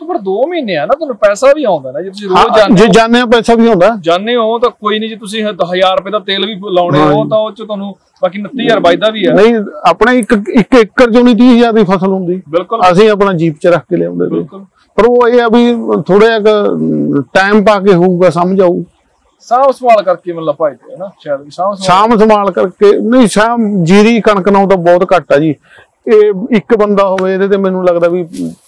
ਤਾਂ ਪਰ 2 ਮਹੀਨੇ ਆ ਨਾ ਤੁਹਾਨੂੰ ਪੈਸਾ ਵੀ ਆਉਂਦਾ ਨਾ ਜੇ ਤੁਸੀਂ ਰੋਜ਼ ਜਾਂਦੇ ਜੇ ਜਾਣੇ ਆ ਪੈਸਾ ਵੀ ਹੁੰਦਾ ਜਾਂਦੇ ਹੋ ਤਾਂ ਕੋਈ ਨਹੀਂ ਜੇ ਤੁਸੀਂ 1000 ਰੁਪਏ ਦਾ ਤੇਲ ਵੀ ਲਾਉਣੇ ਹਾਂ। ਤਾਂ ਉਹ ਚ ਤੁਹਾਨੂੰ ਬਾਕੀ 29000 ਬਚਦਾ ਵੀ ਹੈ ਨਹੀਂ ਆਪਣੇ ਇੱਕ ਇੱਕ ਏਕੜ ਚੋਂ ਨਹੀਂ 30000 ਦੀ ਫਸਲ ਹੁੰਦੀ। ਅਸੀਂ ਆਪਣਾ ਜੀਪ 'ਚ ਰੱਖ ਕੇ ਲਿਆਉਂਦੇ ਸੀ। ਬਿਲਕੁਲ। ਪਰ ਉਹ ਇਹ ਆ ਵੀ ਥੋੜਾ ਜਿਹਾ ਟਾਈਮ ਪਾ ਕੇ ਹੋਊਗਾ ਸਮਝ ਆਊ। ਸਾਹ ਸੰਭਾਲ ਕਰਕੇ ਮਤਲਬ ਭਾਈਦੇ ਹੈ ਨਾ ਸ਼ਾਇਦ ਸੰਭਾਲ ਸ਼ਾਮ ਸੰਭਾਲ ਕਰਕੇ ਨਹੀਂ ਸ਼ਾਮ ਜੀਰੀ ਕਣਕ ਨਾਲੋਂ ਤਾਂ ਬਹੁਤ ਘੱਟ ਆ ਜੀ। ਇਹ ਇੱਕ ਬੰਦਾ ਹੋਵੇ ਇਹਦੇ ਤੇ ਮੈਨੂੰ ਲੱਗਦਾ ਵੀ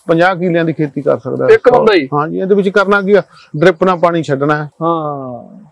50 ਕਿੱਲਿਆਂ ਦੀ ਖੇਤੀ ਕਰ ਸਕਦਾ। ਇੱਕ ਬੰਦਾ ਹੀ? ਹਾਂ ਜੀ ਇਹਦੇ ਵਿੱਚ ਕਰਨਾ ਕੀ ਆ? ਡ੍ਰਿਪ ਨਾਲ ਪਾਣੀ ਛੱਡਣਾ। ਹਾਂ।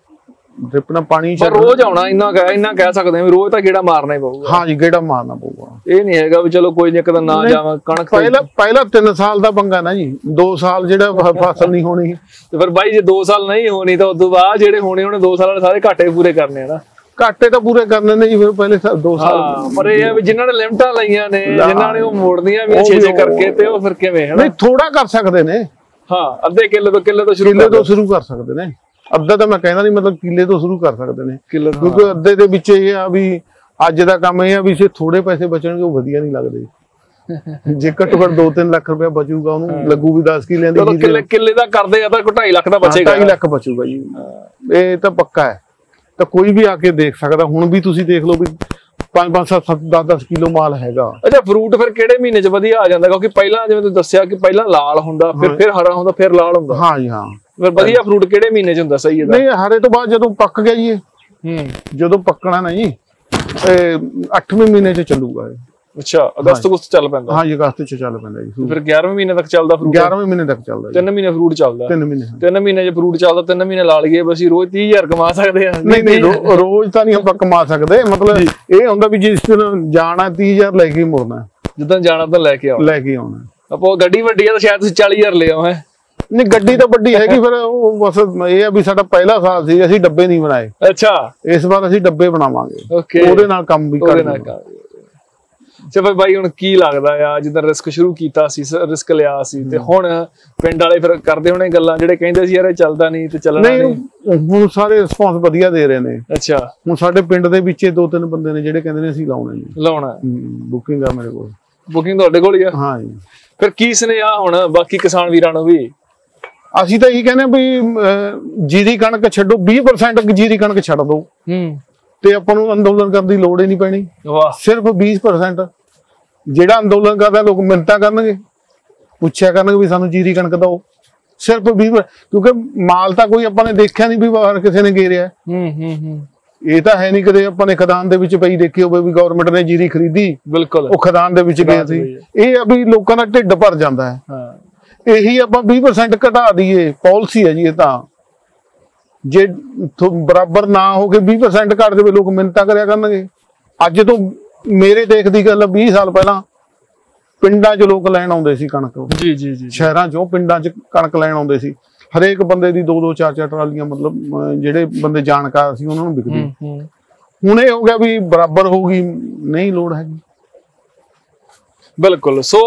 ਡ੍ਰਿਪ ਨਾਲ ਪਾਣੀ ਪਰ ਰੋਜ਼ ਆਉਣਾ ਇੰਨਾ ਕਹਿ ਇੰਨਾ ਕਹਿ ਸਕਦੇ ਹਾਂ ਵੀ ਰੋਜ਼ ਤਾਂ ਗੇੜਾ ਮਾਰਨਾ ਹੀ ਪਊਗਾ। ਹਾਂ ਜੀ ਗੇੜਾ ਮਾਰਨਾ ਪਊਗਾ। ਇਹ ਨਹੀਂ ਹੈਗਾ ਵੀ ਚਲੋ ਕੋਈ ਨਹੀਂ ਇੱਕ ਦਿਨ ਨਾ ਜਾਵਾਂ ਕਣਕ ਤੇ- ਪਹਿਲਾ ਪਹਿਲਾ 3 ਸਾਲ ਦਾ ਪੰਗਾ ਨਾ ਜੀ। 2 ਸਾਲ ਜਿਹੜਾ ਫਸਲ ਨਹੀਂ ਹੋਣੀ। ਤੇ ਫਿਰ ਬਾਈ ਜੇ 2 ਸਾਲ ਨਹੀਂ ਹੋਣੀ ਤਾਂ ਉਦੋਂ ਬਾਅਦ ਜਿਹੜੇ ਹੋਣੇ ਉਹਨੇ 2 ਸਾਲਾਂ ਦੇ ਸਾਰੇ ਘਾਟੇ ਪੂਰੇ ਕਰਨੇ ਆ ਨਾ। ਘਾਟੇ ਤਾਂ ਪੂਰੇ ਕਰਨੇ ਨੇ ਜੀ ਫਿਰ ਪਹਿਲੇ 2 ਸਾਲ। ਹਾਂ ਪਰ ਇਹ ਹੈ ਵੀ ਜਿਨ੍ਹਾਂ ਨੇ ਲਿਮਟਾਂ ਲਈਆਂ ਨੇ ਜਿਨ੍ਹਾਂ ਨੇ ਉਹ ਮੋੜਨੀਆਂ ਵੀ ਉਹ ਛੇ ਵੀ ਛੇ ਉਹ- ਕਰਕੇ ਤੇ ਉਹ ਫਿਰ ਕਿਵੇਂ ਹੈ ਨਾ? ਨਹੀਂ ਥੋੜਾ ਕਰ ਸਕਦੇ ਨੇ। ਹਾਂ ਅੱਧੇ ਕਿੱਲੇ ਤੋਂ ਕਿੱਲੇ ਤੋਂ ਸ਼ੁਰੂ ਕਿੱਲੇ ਤੋਂ ਸ਼ੁਰੂ ਕਰ ਸਕਦੇ ਨੇ। ਅੱਧਾ ਤਾਂ ਮੈਂ ਕਹਿੰਦਾ ਨਹੀਂ ਮਤਲਬ ਕਿੱਲੇ ਤੋਂ ਸ਼ੁਰੂ ਕਰ ਸਕਦੇ ਨੇ। ਕਿਉਂਕਿ ਅੱਧੇ ਦੇ ਵਿੱਚ ਇਹ ਆ ਵੀ ਅੱਜ ਦਾ ਕੰਮ ਇਹ ਆ ਵੀ ਜੇ ਥੋੜੇ ਪੈਸੇ ਬਚਣਗੇ ਉਹ ਵਧੀਆ ਨਹੀਂ ਲੱਗਦੇ। (laughs) ਜੇ ਘੱਟੋ ਘੱਟ 2-3 ਲੱਖ ਰੁਪਏ ਬਚੂਗਾ ਉਹਨੂੰ ਲੱਗੂ ਵੀ 10 ਕਿੱਲਿਆਂ ਦੀ ਚਲੋ ਕਿੱਲੇ ਕਿੱਲੇ ਦਾ ਕਰਦੇ ਆ ਤਾਂ ਕੋਈ 2.5 ਲੱਖ ਦਾ ਬਚੇਗਾ। 2.5 ਲੱਖ ਬਚੂਗਾ ਜੀ। ਇਹ ਤਾਂ ਪੱਕਾ ਹੈ। ਤਾਂ ਕੋਈ ਵੀ ਆ ਕੇ ਦੇਖ ਸਕਦਾ। ਹੁਣ ਵੀ ਤੁਸੀਂ ਦੇਖ ਲਓ ਵੀ 5-5 7 10-10 ਕਿਲੋ ਮਾਲ ਹੈਗਾ। ਅੱਛਾ ਫਰੂਟ ਫਿਰ ਕਿਹੜੇ ਮਹੀਨੇ 'ਚ ਵਧੀਆ ਆ ਜਾਂਦਾ? ਕਿਉਂਕਿ ਪਹਿਲਾਂ ਜਿਵੇਂ ਤੁਸੀਂ ਦੱਸਿਆ ਕਿ ਪਹਿਲਾਂ ਲਾਲ ਹੁੰਦਾ ਫਿਰ ਫਿਰ ਹਰਾ ਹੁੰਦਾ ਫਿਰ ਲਾਲ ਹੁੰਦਾ। ਹਾਂ ਜੀ ਹਾਂ। ਫਿਰ ਵਧੀਆ ਫਰੂਟ ਕਿਹੜੇ ਮਹੀਨੇ 'ਚ ਹੁੰਦਾ? ਸਹੀ ਇਹਦਾ ਨਹੀਂ ਹਰੇ ਤੋਂ ਬਾਅਦ ਜਦੋਂ ਪੱਕ ਗਿਆ ਜੀ ਹੂੰ। ਜਦੋਂ ਪੱਕਣਾ ਨਾ ਜੀ ਇਹ 8ਵੇਂ ਮਹੀਨੇ 'ਚ ਚੱਲੂਗਾ ਇਹ। ਅੱਛਾ ਅਗਸਤ ਅਗਸਤ ਚੱਲ ਪੈਂਦਾ। ਹਾਂ ਜੀ ਅਗਸਤ 'ਚ ਚੱਲ ਪੈਂਦਾ ਜੀ। ਫਿਰ 11ਵੇਂ ਮਹੀਨੇ ਤੱਕ ਚੱਲਦਾ ਫਰੂਟ 11ਵੇਂ ਮਹੀਨੇ ਤੱਕ ਚੱਲਦਾ ਜੀ। ਤਿੰਨ ਮਹੀਨੇ ਫਰੂਟ ਚੱਲਦਾ। 3 ਮਹੀਨੇ ਹਾਂ। ਤਿੰਨ ਮਹੀਨੇ 'ਚ ਫਰੂਟ ਚੱਲਦਾ ਤਿੰਨ ਮਹੀਨੇ ਲਾ ਲਈਏ ਬਸ ਅਸੀਂ ਰੋਜ਼ 30000 ਕਮਾ ਸਕਦੇ ਆ ਨਹੀਂ ਨਹੀਂ ਰੋਜ਼ ਤਾਂ ਨਹੀਂ ਆਪਾਂ ਕਮਾ ਸਕਦੇ। ਮਤਲਬ ਇਹ ਹੁੰਦਾ ਵੀ ਜਿਸ ਦਿਨ ਜਾਣਾ 30000 ਲੈ ਕੇ ਹੀ ਮੁੜਨਾ। ਹੈ, ਜਿੱਦਾਂ ਜਾਣਾ ਤਾਂ ਲੈ ਕੇ ਆਓ। ਲੈ ਕੇ ਹੀ ਆਉਣਾ। ਹੈ। ਆਪੋ ਗੱਡੀ ਵੱਡੀ ਆ ਤਾਂ ਸ਼ਾਇਦ ਤੁਸੀਂ 40000 ਲੈ ਆਓ ਹੈ। ਨਹੀਂ ਗੱਡੀ ਤਾਂ ਵੱਡੀ ਹੈਗੀ ਫਿਰ ਉਹ ਬਸ ਇਹ ਆ ਵੀ ਸਾਡਾ ਪਹਿਲਾ ਸਾਲ ਸੀ ਅਸੀਂ ਡੱਬੇ ਨਹੀਂ ਬਣਾਏ। ਅੱਛਾ। ਇਸ ਵਾਰ ਅਸੀਂ ਡੱਬੇ ਬਣਾਵਾਂਗੇ। ਓਕੇ ਉਹਦੇ ਨਾਲ ਕੰਮ ਵੀ ਉਹਦੇ ਕਰ ਨਾਲ ਕਰ ਚੇ ਭਾਈ ਬਾਈ ਹੁਣ ਕੀ ਲੱਗਦਾ ਆ? ਜਿੱਦਾਂ ਰਿਸਕ ਸ਼ੁਰੂ ਕੀਤਾ ਸੀ ਰਿਸਕ ਲਿਆ ਸੀ ਤੇ ਹੁਣ ਪਿੰਡ ਵਾਲੇ ਫਿਰ ਕਰਦੇ ਹੋਣੇ ਗੱਲਾਂ ਜਿਹੜੇ ਕਹਿੰਦੇ ਸੀ ਯਾਰ ਇਹ ਚੱਲਦਾ ਨਹੀਂ ਤੇ ਚੱਲਣਾ ਨਹੀਂ ਹੁਣ ਸਾਰੇ ਰਿਸਪੌਂਸ ਵਧੀਆ ਦੇ ਰਹੇ ਨੇ। ਅੱਛਾ। ਹੁਣ ਸਾਡੇ ਪਿੰਡ ਦੇ ਵਿੱਚ ਦੋ ਤਿੰਨ ਬੰਦੇ ਨੇ ਜਿਹੜੇ ਕਹਿੰਦੇ ਨੇ ਅਸੀਂ ਲਾਉਣਾ ਜੀ ਲਾਉਣਾ। ਬੁਕਿੰਗ ਆ ਮੇਰੇ ਕੋਲ। ਬੁਕਿੰਗ ਤੁਹਾਡੇ ਕੋਲ ਹੀ ਆ? ਹਾਂ ਜੀ। ਫਿਰ ਕੀ ਸੁਨੇਹਾ ਹੁਣ ਬਾਕੀ ਕਿਸਾਨ ਵੀਰਾਂ ਨੂੰ ਵੀ? ਅਸੀਂ ਤਾਂ ਇਹੀ ਕਹਿੰਦੇ ਵੀ ਜੀਰੀ ਕਣਕ ਛੱਡੋ 20% ਜੀਰੀ ਕਣਕ ਛੱਡ ਦਿਓ। ਹੂੰ। ਤੇ ਆਪਾਂ ਨੂੰ ਅੰਦੋਲਨ ਕਰਨ ਦੀ ਲੋੜ ਹੀ ਨਹੀਂ ਪੈਣੀ। ਵਾਹ। ਸਿਰਫ 20% ਜਿਹੜਾ ਅੰਦੋਲਨ ਕਰਦਾ ਲੋਕ ਮਿੰਨਤਾਂ ਕਰਨਗੇ। ਪੁੱਛਿਆ ਕਰਨਗੇ ਵੀ ਸਾਨੂੰ ਜੀਰੀ ਕਣਕ ਦਿਓ। ਸਿਰਫ 20 ਕਿਉਂਕਿ ਮਾਲ ਤਾਂ ਕੋਈ ਆਪਾਂ ਨੇ ਦੇਖਿਆ ਨਹੀਂ ਵੀ ਬਾਹਰ ਕਿਸੇ ਨੇ ਗੇਰਿਆ। ਹੂੰ ਹੂੰ ਹੂੰ। ਇਹ ਤਾਂ ਹੈ ਨਹੀਂ ਕਦੇ ਆਪਾਂ ਨੇ ਖਦਾਨ ਦੇ ਵਿੱਚ ਪਈ ਦੇਖੀ ਹੋਵੇ ਵੀ ਗਵਰਨਮੈਂਟ ਨੇ ਜੀਰੀ ਖਰੀਦੀ। ਬਿਲਕੁਲ। ਉਹ ਖਦਾਨ ਦੇ ਵਿੱਚ ਗਏ ਸੀ। ਇਹ ਆ ਵੀ ਲੋਕਾਂ ਦਾ ਢਿੱਡ ਭਰ ਜਾਂਦਾ ਹੈ। ਹਾਂ। ਇਹੀ ਆਪਾਂ 20% ਘਟਾ ਦਈਏ ਪਾਲਿਸੀ ਹੈ ਜੀ ਇਹ ਤਾਂ। ਜੇ ਬਰਾਬਰ ਨਾ ਹੋ ਕੇ 20% ਘਟ ਦੇਵੇ ਲੋਕ ਮਿੰਨਤਾਂ ਕਰਿਆ ਕਰਨਗੇ। ਅੱਜ ਤੋਂ ਮੇਰੇ ਦੇਖ ਦੀ ਗੱਲ 20 ਸਾਲ ਪਹਿਲਾਂ ਪਿੰਡਾਂ 'ਚ ਲੋਕ ਲੈਣ ਆਉਂਦੇ ਸੀ ਕਣਕ। ਜੀ ਜੀ ਜੀ ਸ਼ਹਿਰਾਂ 'ਚੋਂ ਪਿੰਡਾਂ 'ਚ ਕਣਕ ਲੈਣ ਆਉਂਦੇ ਸੀ। ਹਰੇਕ ਬੰਦੇ ਦੀ ਦੋ ਦੋ ਚਾਰ ਚਾਰ ਟਰਾਲੀਆਂ ਮਤਲਬ ਜਿਹੜੇ ਬੰਦੇ ਜਾਣਕਾਰ ਸੀ ਉਹਨਾਂ ਨੂੰ ਵਿਕਦੀ। ਹੁਣ ਇਹ ਹੋ ਗਿਆ ਵੀ ਬਰਾਬਰ ਹੋਊਗੀ ਨਹੀਂ ਲੋੜ ਹੈਗੀ। ਬਿਲਕੁਲ। ਸੋ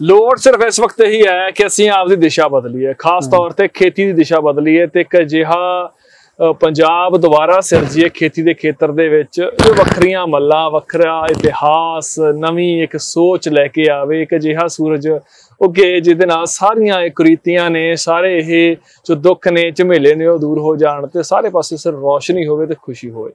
ਲੋੜ ਸਿਰਫ ਇਸ ਵਕਤ ਹੀ ਹੈ ਕਿ ਅਸੀਂ ਆਪਦੀ ਦਿਸ਼ਾ ਬਦਲੀਏ। ਖਾਸ ਤੌਰ ਤੇ ਖੇਤੀ ਦੀ ਦਿਸ਼ਾ ਬਦਲੀਏ ਤੇ ਇੱਕ ਅਜਿਹਾ ਪੰਜਾਬ ਦੁਬਾਰਾ ਸਿਰਜੀਏ ਖੇਤੀ ਦੇ ਖੇਤਰ ਦੇ ਵਿੱਚ। ਜੋ ਵੱਖਰੀਆਂ ਮੱਲਾਂ ਵੱਖਰਾ ਇਤਿਹਾਸ ਨਵੀਂ ਇੱਕ ਸੋਚ ਲੈ ਕੇ ਆਵੇ ਇੱਕ ਅਜਿਹਾ ਸੂਰਜ ਉੱਗੇ ਜਿਹਦੇ ਨਾਲ ਸਾਰੀਆਂ ਇਹ ਕੁਰੀਤੀਆਂ ਨੇ ਸਾਰੇ ਇਹ ਜੋ ਦੁੱਖ ਨੇ ਝਮੇਲੇ ਨੇ ਉਹ ਦੂਰ ਹੋ ਜਾਣ ਤੇ ਸਾਰੇ ਪਾਸੇ ਸਿਰ ਰੋਸ਼ਨੀ ਹੋਵੇ ਤੇ ਖੁਸ਼ੀ ਹੋਵੇ।